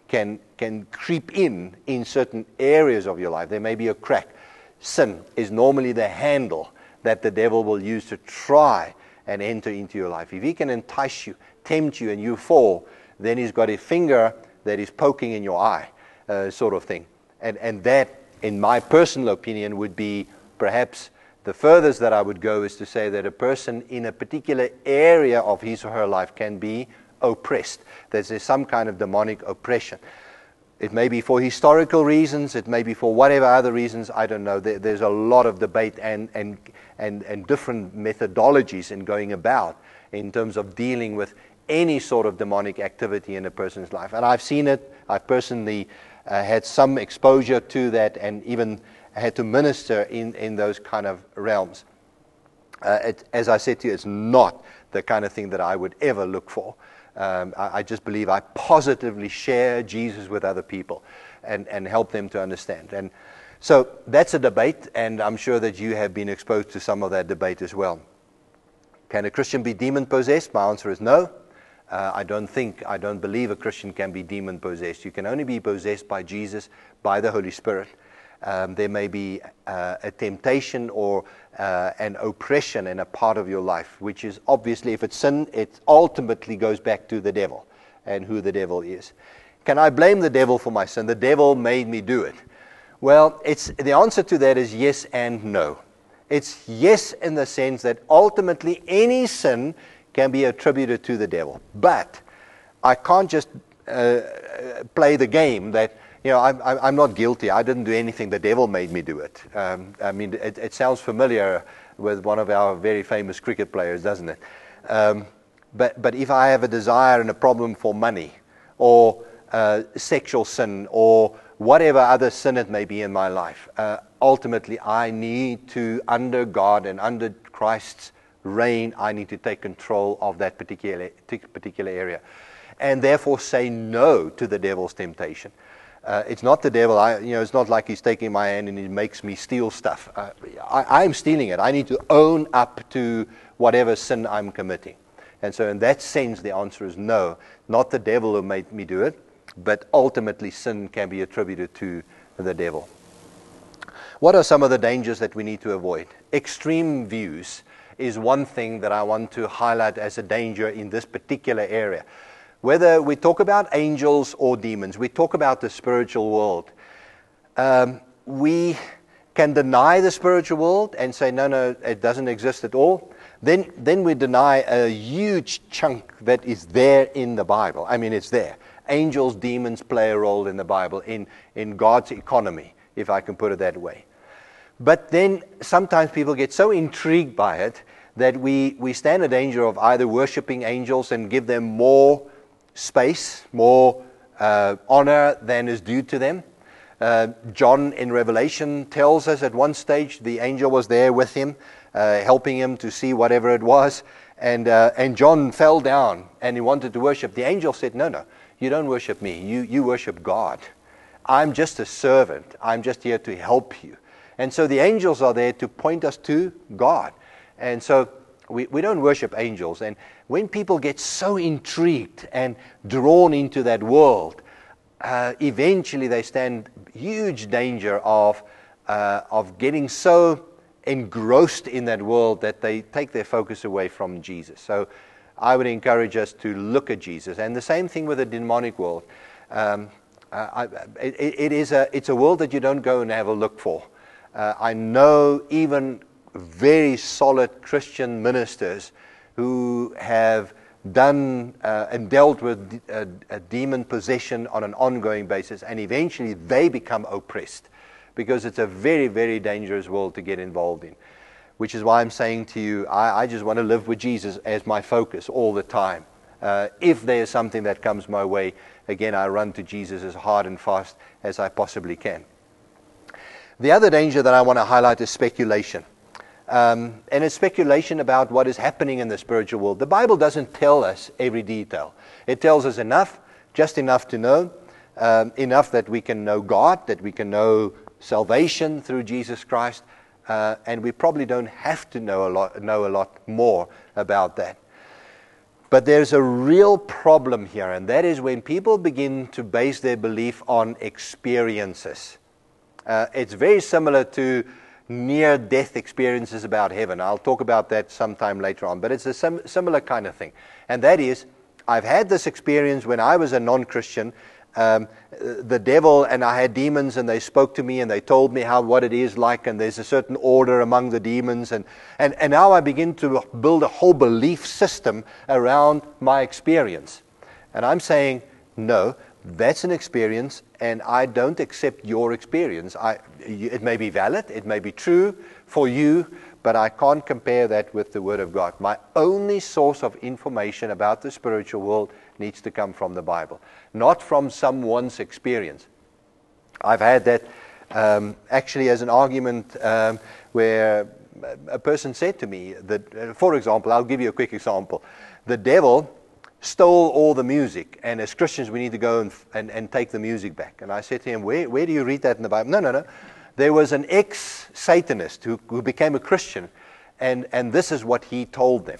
can, can creep in in certain areas of your life. There may be a crack. Sin is normally the handle that the devil will use to try and enter into your life. If he can entice you, tempt you, and you fall, then he's got a finger that is poking in your eye uh, sort of thing. And, and that, in my personal opinion, would be perhaps the furthest that I would go is to say that a person in a particular area of his or her life can be oppressed. There's some kind of demonic oppression. It may be for historical reasons, it may be for whatever other reasons, I don't know. There, there's a lot of debate and, and, and, and different methodologies in going about in terms of dealing with any sort of demonic activity in a person's life. And I've seen it, I've personally uh, had some exposure to that and even had to minister in, in those kind of realms. Uh, it, as I said to you, it's not the kind of thing that I would ever look for. Um, I, I, just believe I positively share Jesus with other people and, and help them to understand. And so that's a debate, and I'm sure that you have been exposed to some of that debate as well. Can a Christian be demon possessed? My answer is no. Uh, I don't think, I don't believe a Christian can be demon possessed. You can only be possessed by Jesus, by the Holy Spirit. Um, there may be uh, a temptation or uh, an oppression in a part of your life, which is obviously, if it's sin, it ultimately goes back to the devil and who the devil is. Can I blame the devil for my sin? The devil made me do it. Well, it's, the answer to that is yes and no. It's yes in the sense that ultimately any sin can be attributed to the devil. But I can't just uh, play the game that, you know, I'm, I'm not guilty. I didn't do anything. The devil made me do it. Um, I mean, it, it, sounds familiar with one of our very famous cricket players, doesn't it? Um, but, but if I have a desire and a problem for money or uh, sexual sin or whatever other sin it may be in my life, uh, ultimately I need to, under God and under Christ's reign, I need to take control of that particular, particular area. And therefore say no to the devil's temptation. Uh, it's not the devil. I, you know, it's not like he's taking my hand and he makes me steal stuff. Uh, I, I'm stealing it. I need to own up to whatever sin I'm committing. And so, in that sense, the answer is no. Not the devil who made me do it, but ultimately, sin can be attributed to the devil. What are some of the dangers that we need to avoid? Extreme views is one thing that I want to highlight as a danger in this particular area. Whether we talk about angels or demons, we talk about the spiritual world. Um, we can deny the spiritual world and say, no, no, it doesn't exist at all. Then, then we deny a huge chunk that is there in the Bible. I mean, it's there. Angels, demons play a role in the Bible, in, in God's economy, if I can put it that way. But then sometimes people get so intrigued by it that we, we stand in danger of either worshiping angels and give them more space, more uh, honor than is due to them. Uh, John in Revelation tells us at one stage the angel was there with him, uh, helping him to see whatever it was. And, uh, and John fell down and he wanted to worship. The angel said, No, no, you don't worship me. You, you worship God. I'm just a servant. I'm just here to help you. And so the angels are there to point us to God. And so we, we don't worship angels. And when people get so intrigued and drawn into that world, uh, eventually they stand huge danger of, uh, of getting so engrossed in that world that they take their focus away from Jesus. So I would encourage us to look at Jesus. And the same thing with the demonic world. Um, uh, I, it, it is a, it's a world that you don't go and have a look for. Uh, I know even very solid Christian ministers who have done uh, and dealt with a, a, demon possession on an ongoing basis, and eventually they become oppressed because it's a very, very dangerous world to get involved in. Which is why I'm saying to you, I, I just want to live with Jesus as my focus all the time. Uh, if there is something that comes my way, again, I run to Jesus as hard and fast as I possibly can. The other danger that I want to highlight is speculation. Um, and it's speculation about what is happening in the spiritual world. The Bible doesn't tell us every detail, it tells us enough, just enough to know, um, enough that we can know God, that we can know salvation through Jesus Christ, uh, and we probably don't have to know a, lot, know a lot more about that. But there's a real problem here, and that is when people begin to base their belief on experiences. Uh, it's very similar to near death experiences about heaven. I'll talk about that sometime later on, but it's a sim- similar kind of thing. And that is, I've had this experience when I was a non Christian. Um, the devil and I had demons, and they spoke to me and they told me how what it is like, and there's a certain order among the demons. And, and, and now I begin to build a whole belief system around my experience. And I'm saying, no, that's an experience, and I don't accept your experience. I, it may be valid, it may be true for you, but I can't compare that with the Word of God. My only source of information about the spiritual world needs to come from the Bible, not from someone's experience. I've had that um, actually as an argument um, where a person said to me that, uh, for example, I'll give you a quick example. The devil stole all the music, and as Christians, we need to go and, and, and take the music back. And I said to him, where, where do you read that in the Bible? No, no, no. There was an ex Satanist who, who became a Christian, and, and this is what he told them.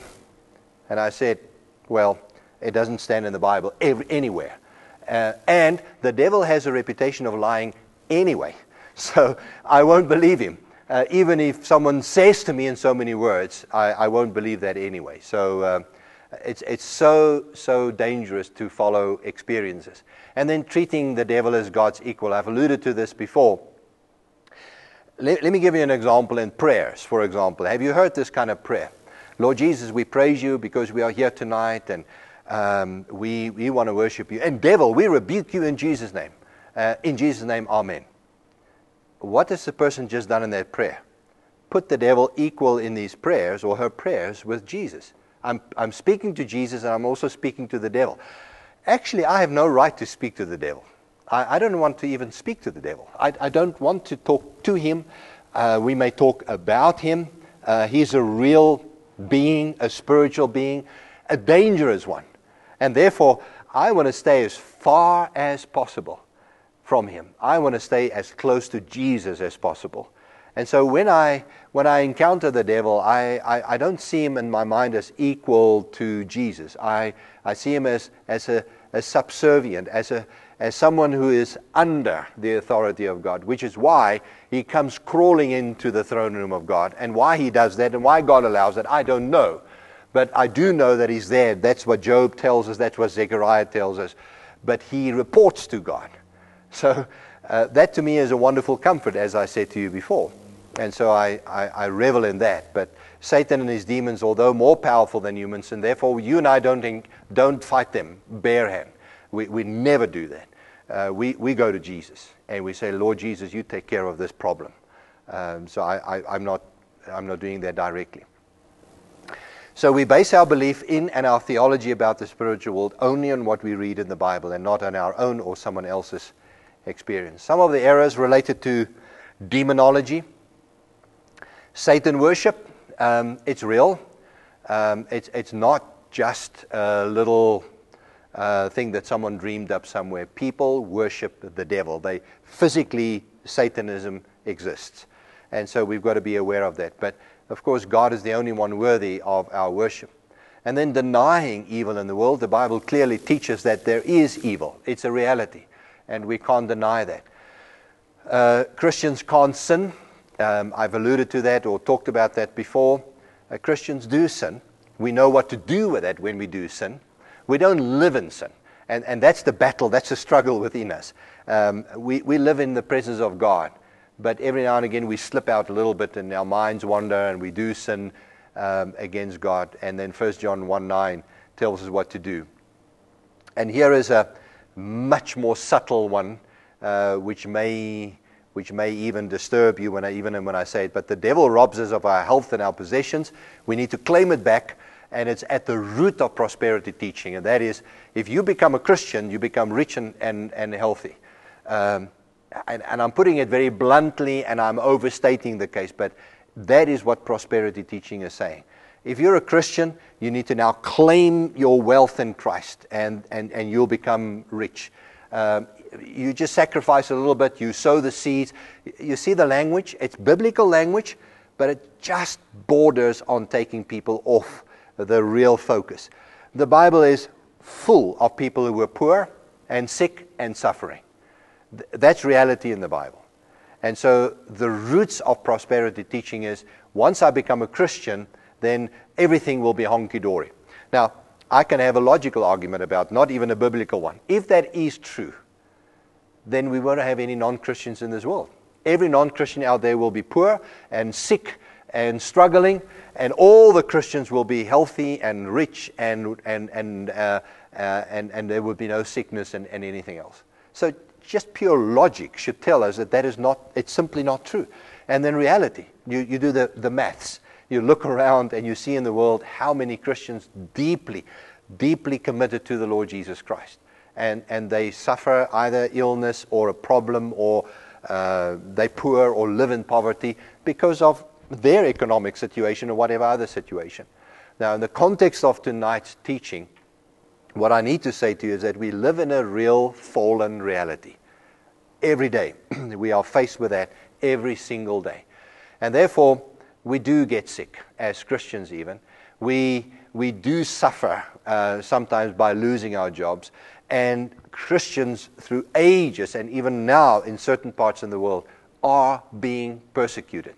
And I said, Well, it doesn't stand in the Bible every, anywhere. Uh, and the devil has a reputation of lying anyway. So I won't believe him. Uh, even if someone says to me in so many words, I, I won't believe that anyway. So. Uh, it's, it's so, so dangerous to follow experiences. And then treating the devil as God's equal. I've alluded to this before. Let, let me give you an example in prayers, for example. Have you heard this kind of prayer? Lord Jesus, we praise you because we are here tonight and um, we, we want to worship you. And devil, we rebuke you in Jesus' name. Uh, in Jesus' name, amen. What has the person just done in that prayer? Put the devil equal in these prayers or her prayers with Jesus. I'm, I'm speaking to Jesus and I'm also speaking to the devil. Actually, I have no right to speak to the devil. I, I don't want to even speak to the devil. I, I don't want to talk to him. Uh, we may talk about him. Uh, he's a real being, a spiritual being, a dangerous one. And therefore, I want to stay as far as possible from him. I want to stay as close to Jesus as possible. And so when I, when I encounter the devil, I, I, I, don't see him in my mind as equal to Jesus. I, I see him as, as, a, as subservient, as, a, as someone who is under the authority of God, which is why he comes crawling into the throne room of God. And why he does that and why God allows that, I don't know. But I do know that he's there. That's what Job tells us, that's what Zechariah tells us. But he reports to God. So uh, that to me is a wonderful comfort, as I said to you before. And so I, I, I, revel in that. But Satan and his demons, although more powerful than humans, and therefore you and I don't, don't fight them bare. We, we never do that. Uh, we, we go to Jesus and we say, Lord Jesus, you take care of this problem. Um, so I, I, I'm, not, I'm not doing that directly. So we base our belief in and our theology about the spiritual world only on what we read in the Bible and not on our own or someone else's experience. Some of the errors related to demonology Satan worship, um, it's real. Um, it's, it's not just a little uh, thing that someone dreamed up somewhere. People worship the devil. They physically, Satanism exists. And so we've got to be aware of that. But of course, God is the only one worthy of our worship. And then denying evil in the world, the Bible clearly teaches that there is evil. It's a reality, and we can't deny that. Uh, Christians can't sin. Um, I've alluded to that or talked about that before. Uh, Christians do sin. We know what to do with it when we do sin. We don't live in sin. And, and that's the battle, that's the struggle within us. Um, we, we live in the presence of God, but every now and again we slip out a little bit and our minds wander and we do sin um, against God. And then 1 John 1 9 tells us what to do. And here is a much more subtle one, uh, which may which may even disturb you when I, even when I say it. But the devil robs us of our health and our possessions. We need to claim it back, and it's at the root of prosperity teaching. And that is, if you become a Christian, you become rich and, and, and healthy. Um, and, and I'm putting it very bluntly and I'm overstating the case, but that is what prosperity teaching is saying. If you're a Christian, you need to now claim your wealth in Christ and, and, and you'll become rich. Um, you just sacrifice a little bit, you sow the seeds. You see the language? It's biblical language, but it just borders on taking people off the real focus. The Bible is full of people who were poor and sick and suffering. That's reality in the Bible. And so the roots of prosperity teaching is once I become a Christian, then everything will be honky dory. Now, I can have a logical argument about, not even a biblical one. If that is true, then we won't have any non Christians in this world. Every non Christian out there will be poor and sick and struggling, and all the Christians will be healthy and rich, and, and, and, uh, uh, and, and there will be no sickness and, and anything else. So just pure logic should tell us that that is not, it's simply not true. And then reality, you, you do the, the maths. You look around and you see in the world how many Christians deeply, deeply committed to the Lord Jesus Christ. And, and they suffer either illness or a problem or uh, they poor or live in poverty because of their economic situation or whatever other situation. Now, in the context of tonight's teaching, what I need to say to you is that we live in a real fallen reality. Every day, we are faced with that every single day. And therefore, we do get sick, as Christians even. We, we do suffer uh, sometimes by losing our jobs. And Christians, through ages and even now in certain parts of the world, are being persecuted.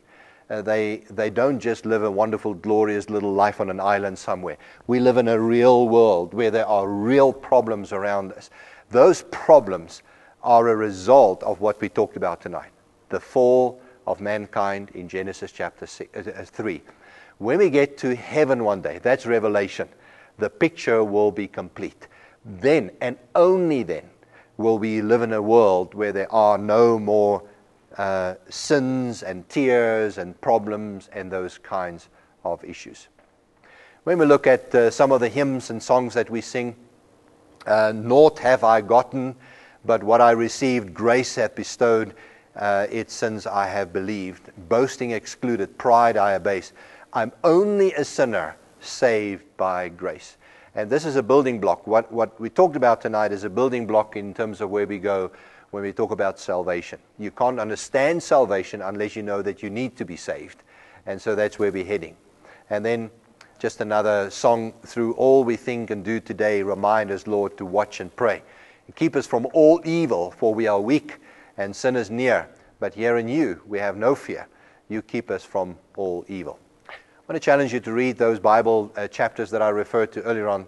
Uh, they, they don't just live a wonderful, glorious little life on an island somewhere. We live in a real world where there are real problems around us. Those problems are a result of what we talked about tonight the fall of mankind in Genesis chapter six, uh, 3. When we get to heaven one day, that's Revelation, the picture will be complete. Then, and only then, will we live in a world where there are no more uh, sins and tears and problems and those kinds of issues. When we look at uh, some of the hymns and songs that we sing, uh, have I gotten, but what I received, grace hath bestowed, uh, its sins I have believed. Boasting excluded, pride I abase. I'm only a sinner saved by grace. And this is a building block. What, what we talked about tonight is a building block in terms of where we go when we talk about salvation. You can't understand salvation unless you know that you need to be saved. And so that's where we're heading. And then just another song through all we think and do today, remind us, Lord, to watch and pray. And keep us from all evil, for we are weak and sin is near. But here in you, we have no fear. You keep us from all evil. I want to challenge you to read those Bible uh, chapters that I referred to earlier on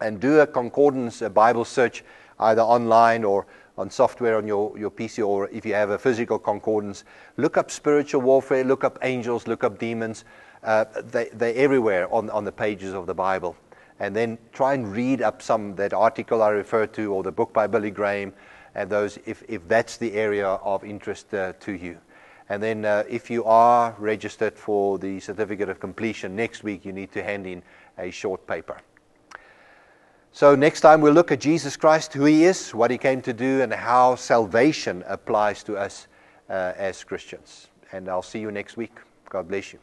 and do a concordance, a Bible search, either online or on software on your, your PC or if you have a physical concordance, look up spiritual warfare, look up angels, look up demons. Uh, they, they're everywhere on, on the pages of the Bible. And then try and read up some, that article I referred to, or the book by Billy Graham, and those, if, if that's the area of interest uh, to you. And then uh, if you are registered for the certificate of completion next week, you need to hand in a short paper. So, next time we'll look at Jesus Christ, who he is, what he came to do, and how salvation applies to us uh, as Christians. And I'll see you next week. God bless you.